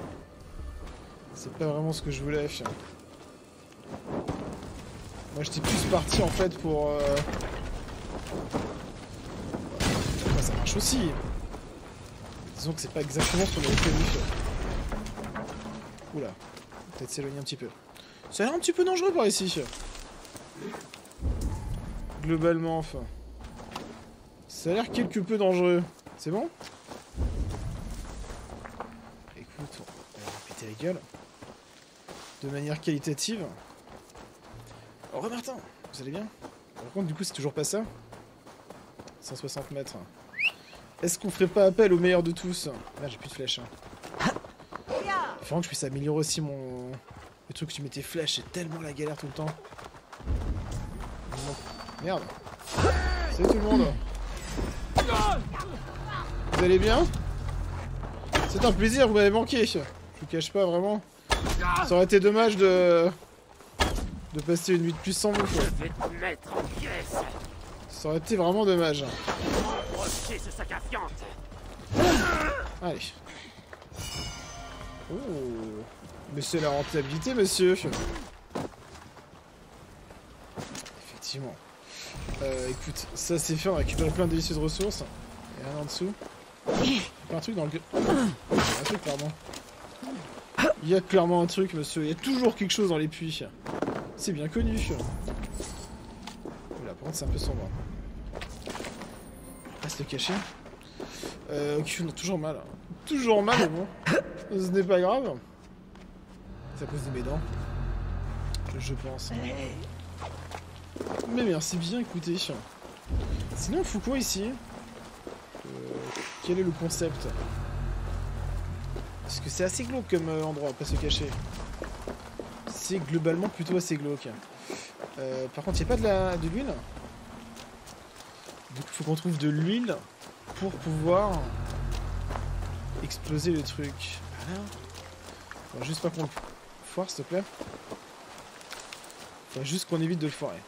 C'est pas vraiment ce que je voulais. Moi, j'étais plus parti en fait pour. Euh... bah, ça marche aussi. Disons que c'est pas exactement ce qu'on avait prévu. Oula, peut-être s'éloigner un petit peu. Ça a l'air un petit peu dangereux par ici. Globalement, enfin. Ça a l'air quelque peu dangereux. C'est bon? Écoute, on va péter la gueule. De manière qualitative. Revoir Martin, vous allez bien? Par contre, du coup, c'est toujours pas ça 160 mètres. Est-ce qu'on ferait pas appel au meilleur de tous? Là, j'ai plus de flèches. Hein. Il faut que je puisse améliorer aussi mon... Le truc tu mettais flèches, c'est tellement la galère tout le temps. Merde. Salut tout le monde. Vous allez bien? C'est un plaisir, vous m'avez manqué. Je vous cache pas vraiment. Ça aurait été dommage de de passer une nuit de plus sans vous. quoi. Je vais te mettre en pièces Ça aurait été vraiment dommage. Brocher ce sac à fiente Allez. Oh. Mais c'est la rentabilité, monsieur. Effectivement. Euh, écoute, ça c'est fait, on récupère plein de délicieuses ressources. Et rien en dessous. Il y a un truc dans le... Un truc, clairement. Il y a clairement un truc, monsieur. Il y a toujours quelque chose dans les puits. C'est bien connu. Oula, par contre, c'est un peu sombre. Se le cacher. Euh, ok, on a toujours mal. Toujours mal, mais bon. Ce n'est pas grave. C'est à cause de mes dents. Je pense. Mais merci bien, écoutez. Sinon, on fout quoi ici Euh, Quel est le concept Parce que c'est assez glauque comme euh, endroit, pas se cacher. C'est globalement plutôt assez glauque. Euh, par contre, il n'y a pas de la de l'huile. Donc, il faut qu'on trouve de l'huile pour pouvoir exploser le truc. Voilà. Juste pas qu'on le s'il te plaît. Juste qu'on évite de le foirer.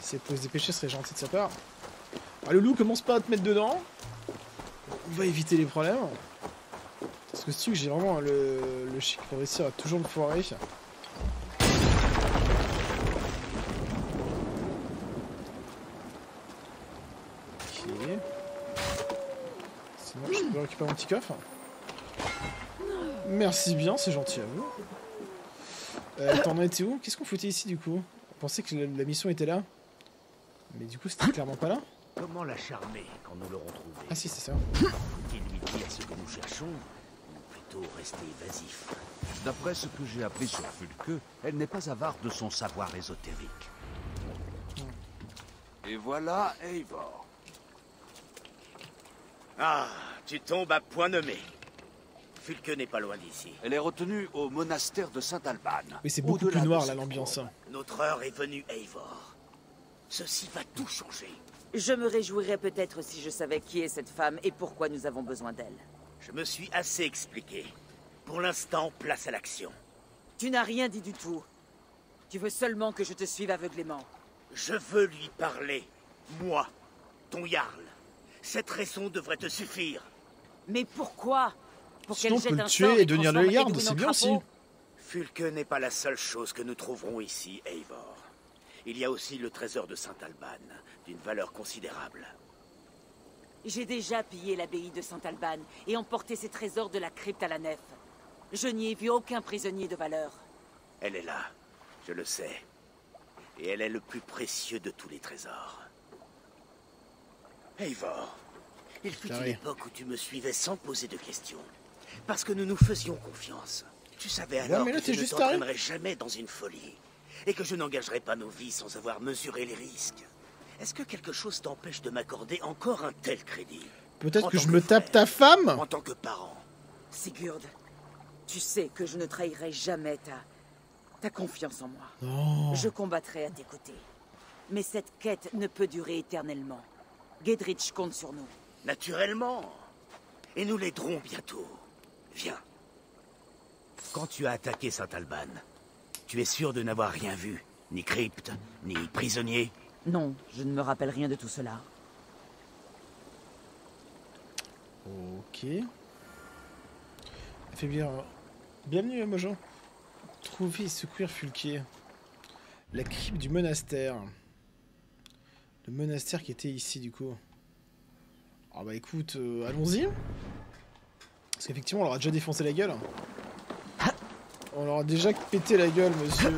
Si elle pouvait se dépêcher, ce serait gentil de sa part. Ah, le loup commence pas à te mettre dedans. On va éviter les problèmes. Parce que si j'ai vraiment le, le chic pour réussir à toujours le foirer. Ok. Sinon, je peux récupérer mon petit coffre. Merci bien, c'est gentil à vous. Euh, [COUGHS] T'en as été où? Qu'est-ce qu'on foutait ici du coup? On pensait que la, la mission était là. Mais du coup, c'était clairement pas là. Comment la charmer quand nous l'aurons trouvée? Ah si, c'est ça. Faut-il lui dire ce que nous cherchons Ou plutôt rester évasif? D'après ce que j'ai appris sur Fulke, elle n'est pas avare de son savoir ésotérique. Et voilà Eivor. Ah, tu tombes à point nommé. Fulke n'est pas loin d'ici. Elle est retenue au monastère de Saint-Alban. Mais c'est beaucoup plus de noir là l'ambiance. Notre heure est venue, Eivor. Ceci va tout changer. Je me réjouirais peut-être si je savais qui est cette femme et pourquoi nous avons besoin d'elle. Je me suis assez expliqué. Pour l'instant, place à l'action. Tu n'as rien dit du tout. Tu veux seulement que je te suive aveuglément. Je veux lui parler. Moi, ton Jarl. Cette raison devrait te suffire. Mais pourquoi? Pour qu'elle peut jette le tuer sort et devenir le Yard, c'est bien aussi. Fulke n'est pas la seule chose que nous trouverons ici, Eivor. Il y a aussi le trésor de Saint-Alban, d'une valeur considérable. J'ai déjà pillé l'abbaye de Saint-Alban et emporté ses trésors de la crypte à la nef. Je n'y ai vu aucun prisonnier de valeur. Elle est là, je le sais. Et elle est le plus précieux de tous les trésors. Eivor, il fut une époque où tu me suivais sans poser de questions. Parce que nous nous faisions confiance. Tu savais alors mais là, que je ne juste t'entraînerais jamais dans une folie. Et que je n'engagerais pas nos vies sans avoir mesuré les risques. Est-ce que quelque chose t'empêche de m'accorder encore un tel crédit? Peut-être que je me frère, tape ta femme? En tant que parent. Sigurd, tu sais que je ne trahirai jamais ta... ta confiance en moi. Non. Je combattrai à tes côtés. Mais cette quête ne peut durer éternellement. Gedrich compte sur nous. Naturellement. Et nous l'aiderons bientôt. Viens. Quand tu as attaqué Saint-Alban, tu es sûr de n'avoir rien vu Ni crypte, ni prisonnier? Non, je ne me rappelle rien de tout cela. Ok. Affaiblir. Bienvenue, Mojo. Trouver et secourir Fulquier. La crypte du monastère. Le monastère qui était ici, du coup. Ah bah écoute, euh, allons-y. Parce qu'effectivement, on leur a déjà défoncé la gueule. On leur a déjà pété la gueule, monsieur.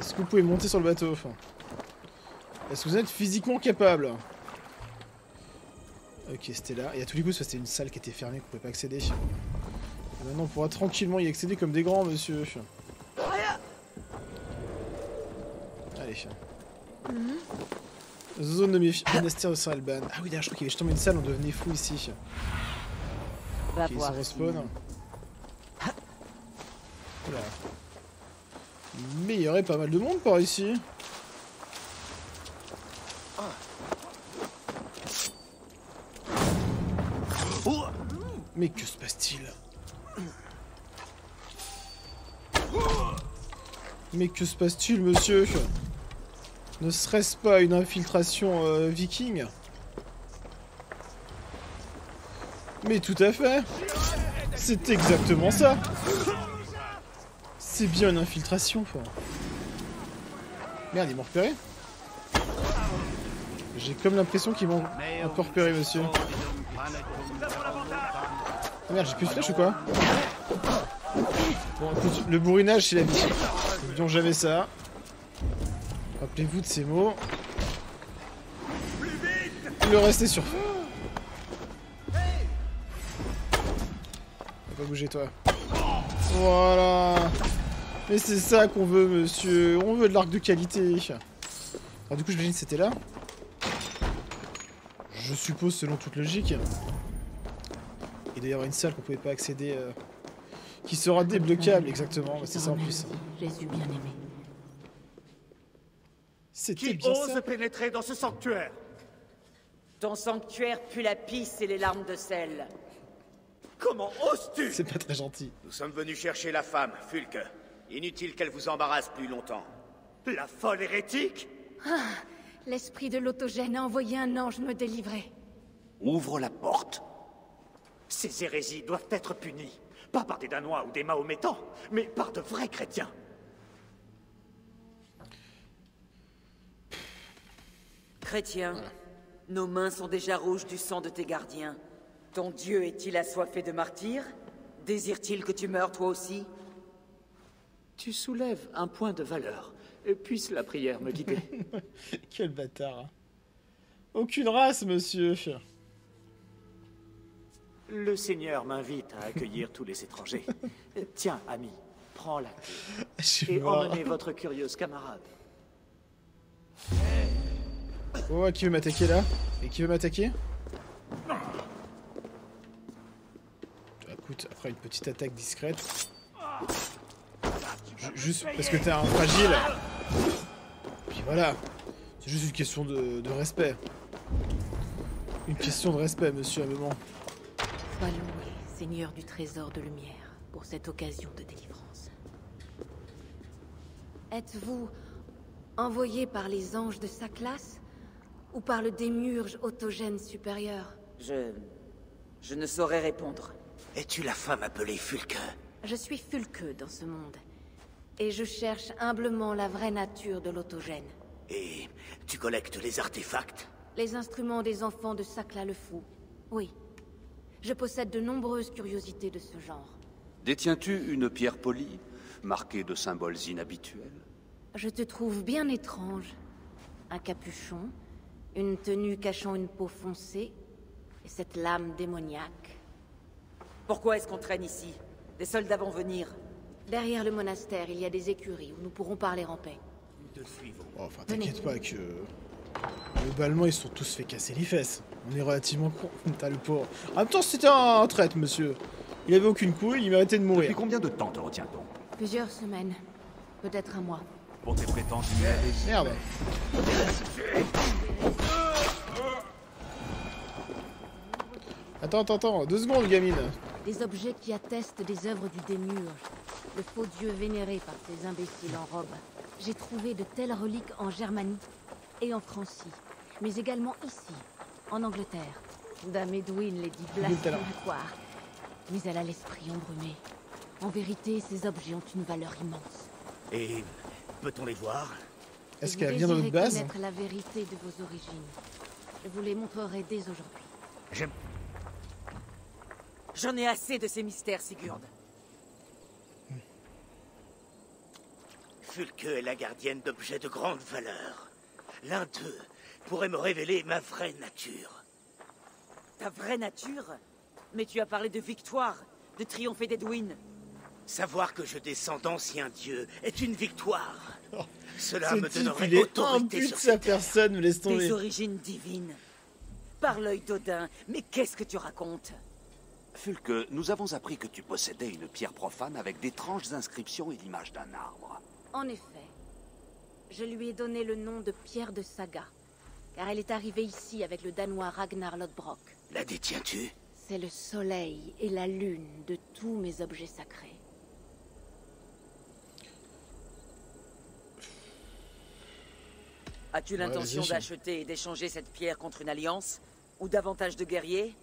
Est-ce que vous pouvez monter sur le bateau Est-ce que vous êtes physiquement capable? Ok, c'était là. Et à tous les coups, c'était une salle qui était fermée, qu'on pouvait pas accéder. Et maintenant, on pourra tranquillement y accéder comme des grands, monsieur. Allez. Zone de méfi- monastère de Saint-Alban. Ah oui, d'ailleurs, je crois qu'il y avait justement une salle, on devenait fou ici. Va ils respawn. Oula. Mais il y aurait pas mal de monde par ici. Mais que se passe-t-il Mais que se passe-t-il, monsieur? Ne serait-ce pas une infiltration euh, viking? Mais tout à fait C'est exactement ça C'est bien une infiltration, quoi. Merde, ils m'ont repéré J'ai comme l'impression qu'ils m'ont encore repéré, monsieur. Ah merde, j'ai plus de flèche ou quoi Bon, écoute, le bourrinage, c'est la vie. N'oublions jamais ça. Rappelez-vous de ces mots. Le reste est sur. Pas bouger, toi. Voilà. Mais c'est ça qu'on veut, monsieur. On veut de l'arc de qualité. Alors, du coup, j'imagine que c'était là. Je suppose, selon toute logique. Et d'ailleurs, une salle qu'on pouvait pas accéder. euh, qui sera débloquable, exactement. C'est ça en plus. Jésus bien-aimé. C'était Qui bien ose ça. pénétrer dans ce sanctuaire? Ton sanctuaire pue la pisse et les larmes de sel. Comment oses-tu C'est pas très gentil. Nous sommes venus chercher la femme, Fulke. Inutile qu'elle vous embarrasse plus longtemps. La folle hérétique L'esprit de l'autogène a envoyé un ange me délivrer. Ouvre la porte. Ces hérésies doivent être punies. Pas par des Danois ou des Mahométans, mais par de vrais chrétiens. Chrétien, nos mains sont déjà rouges du sang de tes gardiens. Ton Dieu est-il assoiffé de martyrs? Désire-t-il que tu meurs toi aussi? Tu soulèves un point de valeur. Et Puisse la prière me guider. [LAUGHS] Quel bâtard. hein. Aucune race, monsieur. Le Seigneur m'invite à accueillir tous les étrangers. Tiens, ami, prends la clé. [LAUGHS] Je suis Et mort. emmenez votre curieuse camarade. Oh, qui veut m'attaquer là? Et qui veut m'attaquer? Écoute, après une petite attaque discrète. Ju- Juste parce que t'es un fragile. Puis voilà. C'est juste une question de, de respect. Une question de respect, monsieur, à un moment. Sois loué, Seigneur du trésor de lumière, pour cette occasion de délivrance. Êtes-vous envoyé par les anges de sa classe ou par le démiurge autogène supérieur? Je... Je ne saurais répondre. Es-tu la femme appelée Fulke? Je suis Fulke dans ce monde, et je cherche humblement la vraie nature de l'autogène. Et tu collectes les artefacts? Les instruments des enfants de Sakla le Fou. Oui. Je possède de nombreuses curiosités de ce genre. Détiens-tu une pierre polie, marquée de symboles inhabituels? Je te trouve bien étrange. Un capuchon, une tenue cachant une peau foncée, et cette lame démoniaque. Pourquoi est-ce qu'on traîne ici? Des soldats vont venir. Derrière le monastère, il y a des écuries où nous pourrons parler en paix. Nous te suivons. Oh, enfin, t'inquiète pas que. Globalement, ils se sont tous fait casser les fesses. On est relativement con. [LAUGHS] T'as le pauvre. En même temps, c'était un, un traître, monsieur. Il avait aucune couille, il méritait de Depuis mourir. combien de temps te retiens-t-on? Plusieurs semaines. Peut-être un mois. Pour tes prétendus Merde. Attends, attends, attends. Deux secondes, gamine. Des objets qui attestent des œuvres du démiurge. Le faux dieu vénéré par ces imbéciles en robe. J'ai trouvé de telles reliques en Germanie et en Francie. Mais également ici, en Angleterre. Dame Edwin les dit blasphématoires. Mais elle a l'esprit embrumé. En vérité, ces objets ont une valeur immense. Et peut-on les voir? Est-ce qu'elle vient de notre base? connaître la vérité de vos origines. Je vous les montrerai dès aujourd'hui. J'en ai assez de ces mystères, Sigurd. Fulke est la gardienne d'objets de grande valeur. L'un d'eux pourrait me révéler ma vraie nature. Ta vraie nature Mais tu as parlé de victoire, de triompher d'Edwin. Savoir que je descends d'anciens dieux est une victoire. Cela Ce me donnerait il est autorité de sur sa personne, me laisse tomber. Des origines divines. Par l'œil d'Odin, mais qu'est-ce que tu racontes Fulke, nous avons appris que tu possédais une pierre profane avec d'étranges inscriptions et l'image d'un arbre. En effet, je lui ai donné le nom de Pierre de Saga, car elle est arrivée ici avec le Danois Ragnar Lodbrok. La détiens-tu? C'est le soleil et la lune de tous mes objets sacrés. As-tu l'intention d'acheter et d'échanger cette pierre contre une alliance? Ou davantage de guerriers?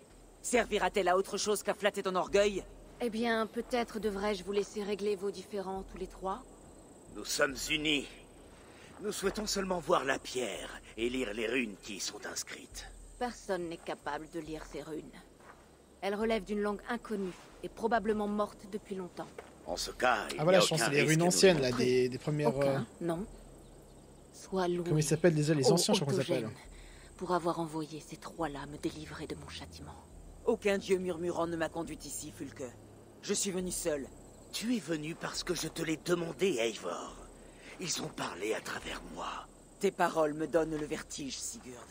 Servira-t-elle à autre chose qu'à flatter ton orgueil? Eh bien, peut-être devrais-je vous laisser régler vos différends tous les trois Nous sommes unis. Nous souhaitons seulement voir la pierre et lire les runes qui y sont inscrites. Personne n'est capable de lire ces runes. Elles relèvent d'une langue inconnue et probablement morte depuis longtemps. En ce cas, il Ah voilà, je pense c'est les runes anciennes, là, des, des premières... euh, Aucun, non. Sois loué. Comment ils s'appellent déjà Les anciens, je crois qu'on s'appelle. Pour avoir envoyé ces trois-là me délivrer de mon châtiment. Aucun dieu murmurant ne m'a conduit ici, Fulke. Je suis venu seul. Tu es venu parce que je te l'ai demandé, Eivor. Ils ont parlé à travers moi. Tes paroles me donnent le vertige, Sigurd.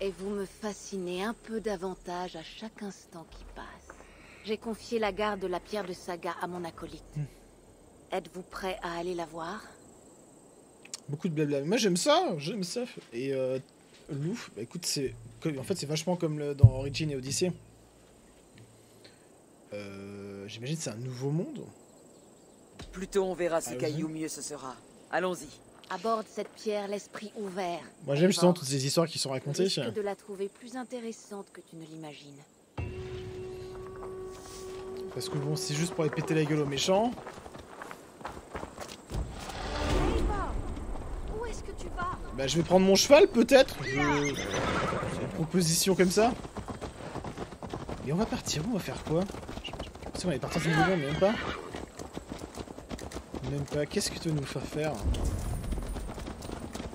Et vous me fascinez un peu davantage à chaque instant qui passe. J'ai confié la garde de la pierre de Saga à mon acolyte. Êtes-vous prêt à aller la voir? Beaucoup de blabla. Moi j'aime ça, j'aime ça. Et euh, Lou, bah écoute, c'est. En fait, c'est vachement comme le- dans Origin et Odyssey. Euh, J'imagine que c'est un nouveau monde. Plutôt on verra ces Allons-y. cailloux, mieux ce sera. Allons-y. Aborde cette pierre, l'esprit ouvert. Moi j'aime justement toutes ces histoires qui sont racontées. Risque de la trouver plus intéressante que tu ne l'imagines. Parce que bon, c'est juste pour aller péter la gueule aux méchants. Où est-ce que tu vas? Bah je vais prendre mon cheval peut-être. Je... Une proposition comme ça. Et on va partir, on va faire quoi? Je sais on est parti du moment, mais même pas. Même pas. Qu'est-ce que tu veux nous faire faire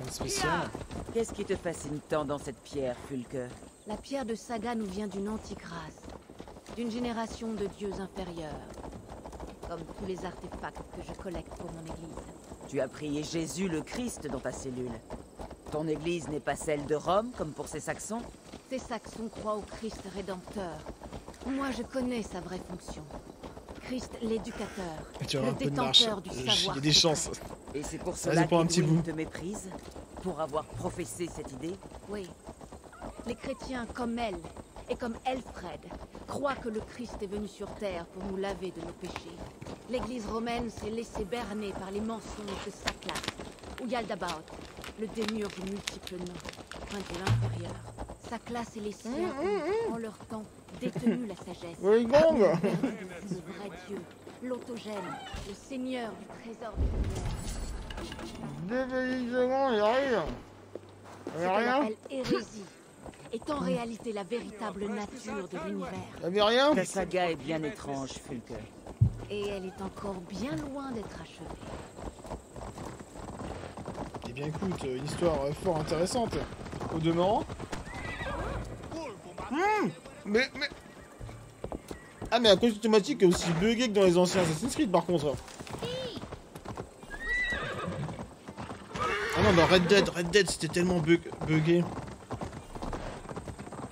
Un spécial. Qu'est-ce qui te fascine tant dans cette pierre, Fulke La pierre de Saga nous vient d'une antique race, d'une génération de dieux inférieurs. Comme tous les artefacts que je collecte pour mon église. Tu as prié Jésus le Christ dans ta cellule. Ton église n'est pas celle de Rome, comme pour ces Saxons Ces Saxons croient au Christ rédempteur. Moi, je connais sa vraie fonction. Christ l'éducateur, Et tu vas le avoir un peu de marche. détenteur du Il y a savoir. des chances. Et c'est pour cela prends un petit bout. te méprise Pour avoir professé cette idée Oui. Les chrétiens, comme elle, et comme Elfred, croient que le Christ est venu sur terre pour nous laver de nos péchés. L'Église romaine s'est laissée berner par les mensonges de sa classe, ou Yaldabaoth, le démiurge noms, point de l'inférieur. Sa classe et les siens ont, en leur temps, détenu la sagesse. Oui, gong le vrai Dieu, l'autogène, le seigneur du trésor de il arrive. Ce qu'elle appelle hérésie est en réalité la véritable nature de l'univers. Rien Ta saga est bien étrange, Fulke. Et elle est encore bien loin d'être achevée. Eh bien écoute, une histoire fort intéressante. Au demeurant. Mais, mais... Ah mais la cause automatique est aussi buggée que dans les anciens Assassin's Creed par contre. Ah non, dans Red Dead, Red Dead c'était tellement bug buggé.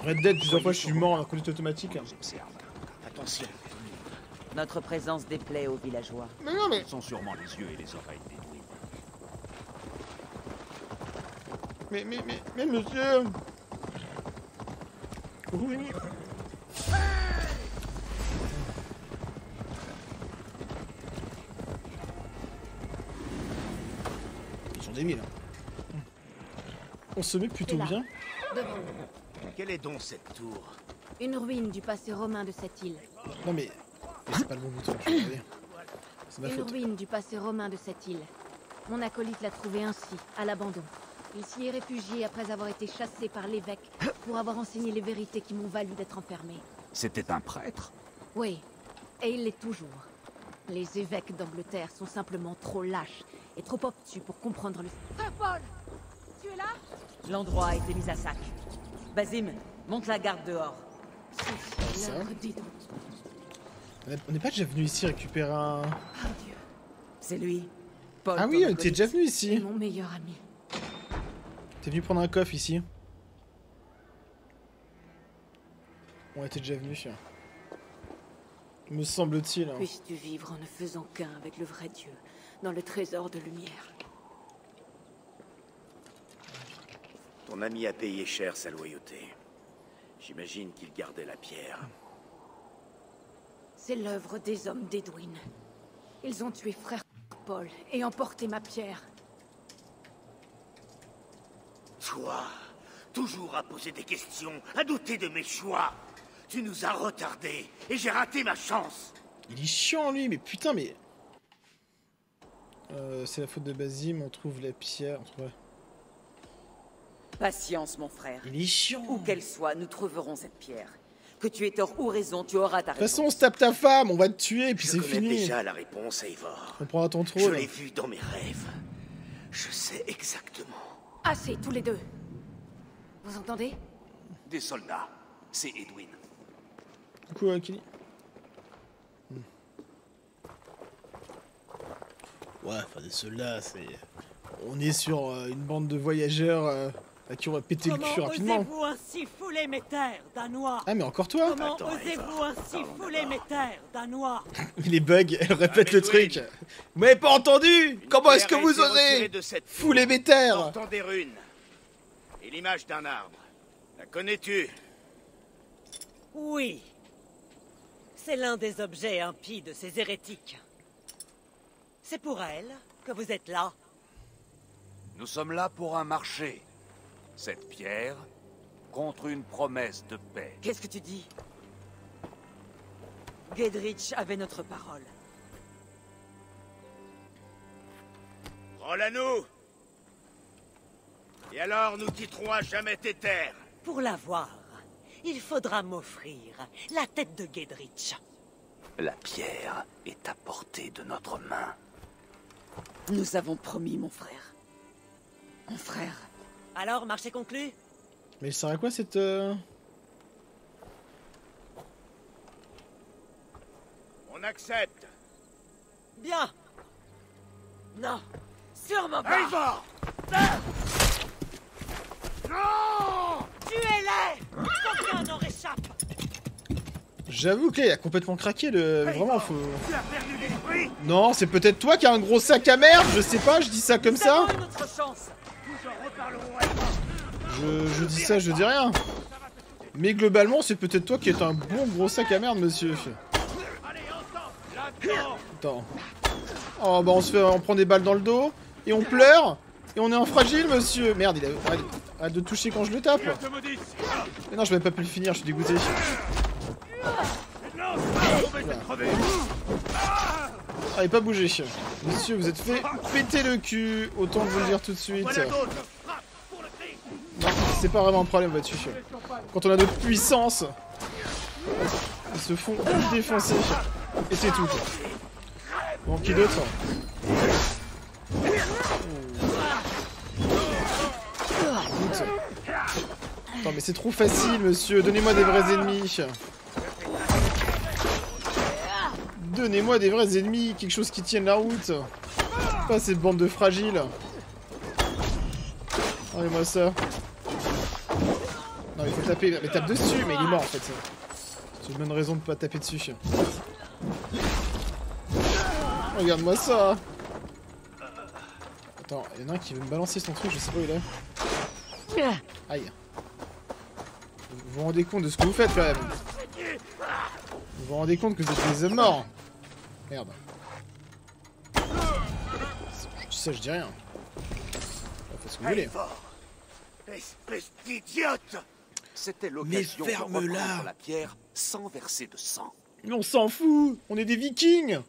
Red Dead, plusieurs fois je suis mort à la conduite automatique. Attention. Notre présence déplaît aux villageois. Mais non mais... Sont sûrement les yeux et les oreilles. Mais, mais, mais, mais monsieur Oui. On se met plutôt bien. Devant nous, Quelle est donc cette tour? Une ruine du passé romain de cette île. Non mais... C'est pas le bon bouton. C'est ma Une faute. ruine du passé romain de cette île. Mon acolyte l'a trouvée ainsi, à l'abandon. Il s'y est réfugié après avoir été chassé par l'évêque pour avoir enseigné les vérités qui m'ont valu d'être enfermé. C'était un prêtre? Oui, et il l'est toujours. Les évêques d'Angleterre sont simplement trop lâches et trop obtus pour comprendre le... Frère Paul Tu es là? L'endroit a été mis à sac. Basim, monte la garde dehors. C'est Ça. On est- On n'est pas déjà venu ici récupérer un... Dieu, C'est lui. Paul. Ah oui, on était acolyte. déjà venu c'est ici. mon meilleur ami. T'es venu prendre un coffre ici. On était déjà venu. Me semble-t-il. hein. Puisses-tu vivre en ne faisant qu'un avec le vrai Dieu, dans le trésor de lumière? Ton ami a payé cher sa loyauté. J'imagine qu'il gardait la pierre. C'est l'œuvre des hommes d'Edwin. Ils ont tué frère Paul et emporté ma pierre. Toi, toujours à poser des questions, à douter de mes choix. Tu nous as retardés et j'ai raté ma chance. Il est chiant lui, mais putain, mais. Euh, c'est la faute de Basim, on trouve la pierre. trouve- Patience, mon frère. Il est chiant. Où qu'elle soit, nous trouverons cette pierre. Que tu aies tort ou raison, tu auras ta De toute façon, on se tape ta femme, on va te tuer, et puis Je c'est connais fini. déjà la réponse, Eivor. On prendra ton Je trône. l'ai vu dans mes rêves. Je sais exactement. Assez, tous les deux. Vous entendez? Des soldats. C'est Edwin. Coucou, euh, Kenny. Hmm. Ouais, enfin, des soldats, c'est. On est sur euh, une bande de voyageurs euh, À qui on va péter le Comment cul rapidement. osez-vous ainsi fouler mes terres, Danois? Ah mais encore toi? Comment osez-vous ainsi fouler mes terres, Danois? [LAUGHS] Les bugs, elle [LAUGHS] répète le Medwin. truc. Vous m'avez pas entendu Une Comment est-ce que vous osez Fouler mes terres? Des runes. Et l'image d'un arbre. La connais-tu? Oui. C'est l'un des objets impies de ces hérétiques. C'est pour elle que vous êtes là. Nous sommes là pour un marché. Cette pierre contre une promesse de paix. Qu'est-ce que tu dis? Gedrich avait notre parole. Rôle à nous Et alors nous quitterons à jamais tes terres. Pour l'avoir, il faudra m'offrir la tête de Gedrich. La pierre est à portée de notre main. Nous avons promis, mon frère. Mon frère. Alors, marché conclu? Mais ça sert à quoi cette... euh, On accepte. Bien. Non Sûrement pas J'avoue qu'il a complètement craqué le... Vraiment, faut... Non, c'est peut-être toi qui as un gros sac à merde, je sais pas, je dis ça comme ça. Je, je dis ça, je dis rien. Mais globalement, c'est peut-être toi qui es un bon gros sac à merde, monsieur. Attends. Oh bah on se fait, on prend des balles dans le dos et on pleure et on est en fragile, monsieur. Merde, il a arrête, de toucher quand je le tape. Mais non, je vais pas pu le finir, je suis dégoûté. Allez, pas bouger. Monsieur, vous êtes fait péter le cul. Autant vous le dire tout de suite. C'est pas vraiment un problème, vois-tu. Quand on a notre puissance, ils se font défoncer. Et c'est tout. Bon, qui d'autre. Attends, mais c'est trop facile, monsieur. Donnez-moi des vrais ennemis. Donnez-moi des vrais ennemis, quelque chose qui tienne la route. Pas cette bande de fragiles. Regardez-moi ça. Non, il faut taper. Mais tape dessus, mais il est mort en fait. C'est une bonne raison de pas taper dessus. Regarde-moi ça. Attends, il y en a un qui veut me balancer son truc, je sais pas où il est. Aïe. Vous vous rendez compte de ce que vous faites quand même Vous vous rendez compte que vous êtes des hommes morts Merde. Je ça, je dis rien. Faites ce que vous voulez. Espèce d'idiote C'était l'occasion de reprendre la pierre sans verser de sang. Mais on s'en fout On est des vikings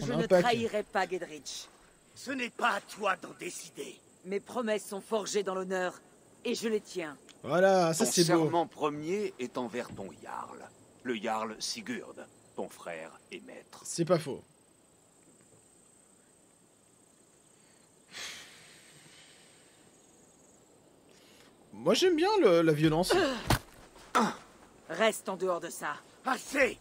On Je ne pack. trahirai pas Gedrich. Ce n'est pas à toi d'en décider. Mes promesses sont forgées dans l'honneur, et je les tiens. Voilà, ça ton c'est beau. serment premier est envers ton Jarl. Le Jarl Sigurd, ton frère et maître. C'est pas faux. Moi j'aime bien le- la violence. Reste en dehors de ça. Assez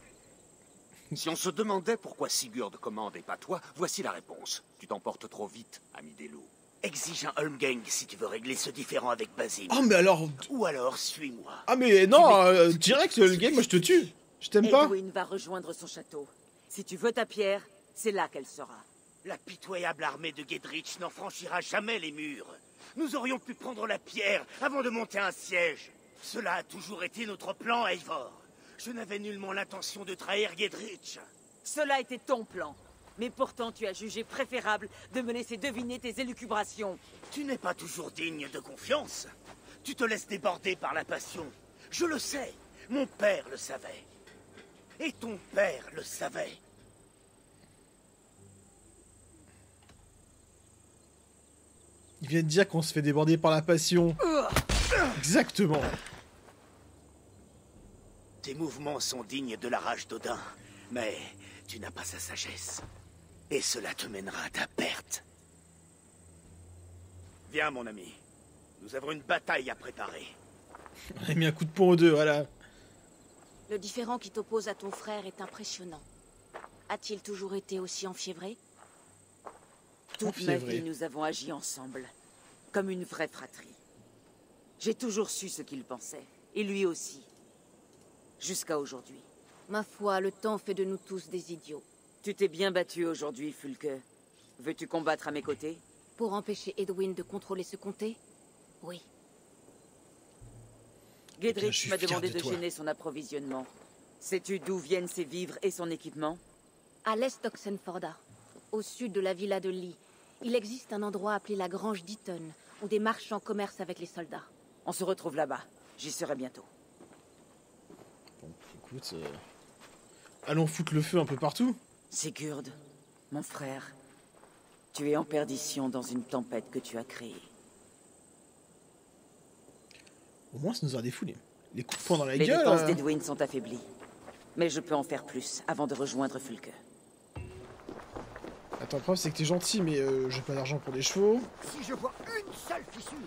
Si on se demandait pourquoi Sigurd commande et pas toi, voici la réponse. Tu t'emportes trop vite, ami des loups. Exige un Holmgang si tu veux régler ce différend avec Basim. Oh mais alors... Ou alors, suis-moi. Ah mais non, euh, direct le game, moi je te tue. Je t'aime pas. Edwin va rejoindre son château. Si tu veux ta pierre, c'est là qu'elle sera. La pitoyable armée de Gedrich n'en franchira jamais les murs. Nous aurions pu prendre la pierre avant de monter un siège. Cela a toujours été notre plan, Eivor. Je n'avais nullement l'intention de trahir Gedrich. Cela était ton plan. Mais pourtant, tu as jugé préférable de me laisser deviner tes élucubrations. Tu n'es pas toujours digne de confiance. Tu te laisses déborder par la passion. Je le sais. Mon père le savait. Et ton père le savait. Il vient de dire qu'on se fait déborder par la passion. Exactement. Tes mouvements sont dignes de la rage d'Odin, mais tu n'as pas sa sagesse. Et cela te mènera à ta perte. Viens, mon ami. Nous avons une bataille à préparer. On a mis un coup de poing aux deux, voilà. Le différend qui t'oppose à ton frère est impressionnant. A-t-il toujours été aussi enfiévré? Toute ma vie, nous avons agi ensemble. Comme une vraie fratrie. J'ai toujours su ce qu'il pensait. Et lui aussi. Jusqu'à aujourd'hui. Ma foi, le temps fait de nous tous des idiots. Tu t'es bien battu aujourd'hui, Fulke. Veux-tu combattre à mes côtés? Pour empêcher Edwin de contrôler ce comté? Oui. Eh Gedrick suis m'a demandé de gêner son approvisionnement. Sais-tu d'où viennent ses vivres et son équipement? À l'est d'Oxenforda, au sud de la villa de Lee, il existe un endroit appelé la Grange d'Eaton, où des marchands commercent avec les soldats. On se retrouve là-bas. J'y serai bientôt. Bon, écoute... euh, Allons foutre le feu un peu partout. Sigurd, mon frère, tu es en perdition dans une tempête que tu as créée. Au moins, ça nous aura défoulé. Les coups de poing dans la Les gueule... défenses euh, d'Edwin sont affaiblies. Mais je peux en faire plus avant de rejoindre Fulke. Attends, le problème, c'est que t'es gentil, mais euh, j'ai pas d'argent pour les chevaux. Si je vois une seule fissure,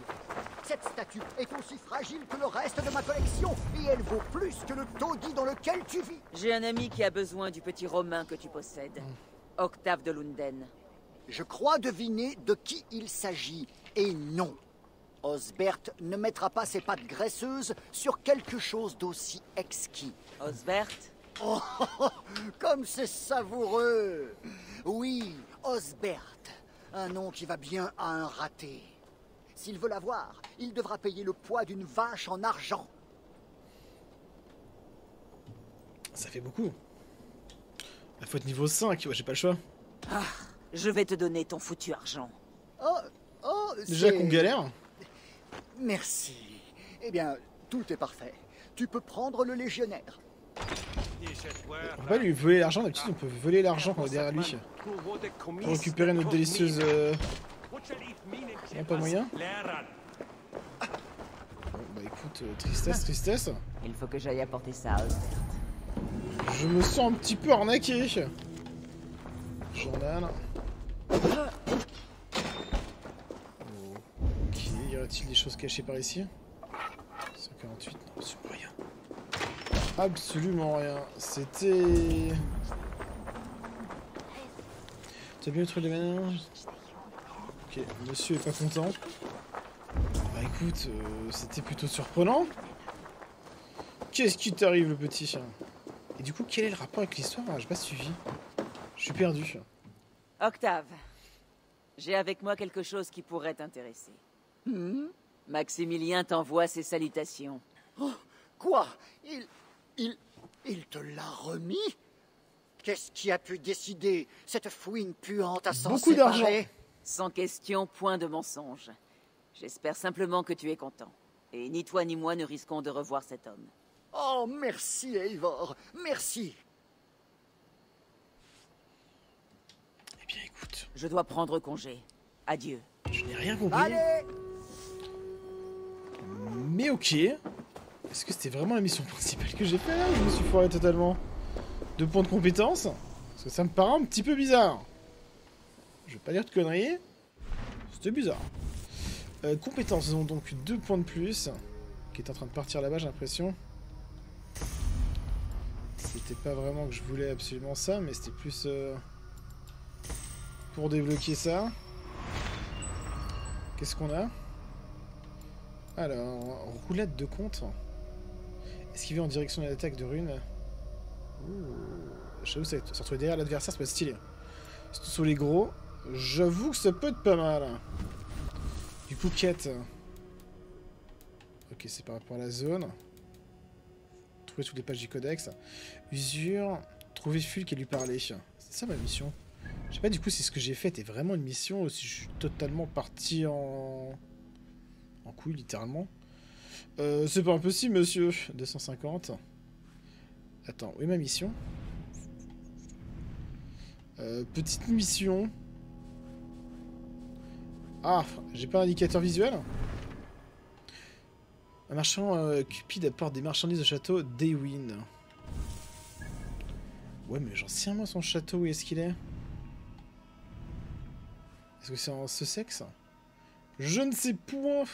cette statue est aussi fragile que le reste de ma collection et elle vaut plus que le taudis dans lequel tu vis. J'ai un ami qui a besoin du petit romain que tu possèdes. Octave de Lunden. Je crois deviner de qui il s'agit. Et non, Osbert ne mettra pas ses pattes graisseuses sur quelque chose d'aussi exquis. Osbert [LAUGHS] Oh, comme c'est savoureux Oui, Osbert, un nom qui va bien à un raté. S'il veut l'avoir, il devra payer le poids d'une vache en argent. Ça fait beaucoup. La faute niveau 5, ouais, j'ai pas le choix. Je vais te donner ton foutu argent. Oh, oh, Déjà qu'on galère. Merci. Eh bien, tout est parfait. Tu peux prendre le légionnaire. On peut pas lui voler l'argent, d'habitude on peut voler l'argent quand on est derrière lui. Pour récupérer notre délicieuse... euh, Y'a pas moyen Bon, bah écoute, euh, tristesse, tristesse. Il faut que j'aille apporter ça à. Je me sens un petit peu arnaqué. Journal. Aurait-il des choses cachées par ici? 148, non, absolument rien. Absolument rien. C'était... T'as bien le truc de ménage Ok, monsieur est pas content. Bah écoute, euh, c'était plutôt surprenant. Qu'est-ce qui t'arrive le petit Et du coup, quel est le rapport avec l'histoire? Ah, J'ai pas suivi. Je suis perdu. Octave, j'ai avec moi quelque chose qui pourrait t'intéresser. Maximilien t'envoie ses salutations. Quoi? Il. Il. Il te l'a remis? Qu'est-ce qui a pu décider cette fouine puante à s'en Beaucoup d'argent. Sans question, point de mensonge. J'espère simplement que tu es content. Et ni toi ni moi ne risquons de revoir cet homme. Oh, merci, Eivor. Merci. Eh bien, écoute, Je dois prendre congé. Adieu. je n'ai rien compris. Allez Mais ok. Est-ce que c'était vraiment la mission principale que j'ai fait là? Je me suis foiré totalement. Deux points de compétence Parce que ça me paraît un petit peu bizarre. Je vais pas dire de conneries. C'était bizarre. Euh, compétences, nous avons donc deux points de plus. Qui est en train de partir là-bas, j'ai l'impression. C'était pas vraiment que je voulais absolument ça, mais c'était plus euh, pour débloquer ça. Qu'est-ce qu'on a? Alors, roulette de compte. Esquiver en direction de l'attaque de rune. Ouh. J'avoue, ça retrouver derrière l'adversaire, c'est pas stylé. Surtout sur les gros. J'avoue que ça peut être pas mal. Du coup, quête. Ok, c'est par rapport à la zone. Trouver toutes les pages du codex. Usure. Trouver Fulk et lui parler. C'est ça ma mission. Je sais pas du coup si ce que j'ai fait était vraiment une mission ou si je suis totalement parti en en couille littéralement. Euh, c'est pas impossible, monsieur. 250. Attends, où est ma mission Euh, Petite mission. Ah, j'ai pas indicateur visuel? Un marchand euh, cupide apporte des marchandises au château d'Ewin. Ouais, mais j'en sais moi, son château, où est-ce qu'il est? Est-ce que c'est en Sussex je ne sais point.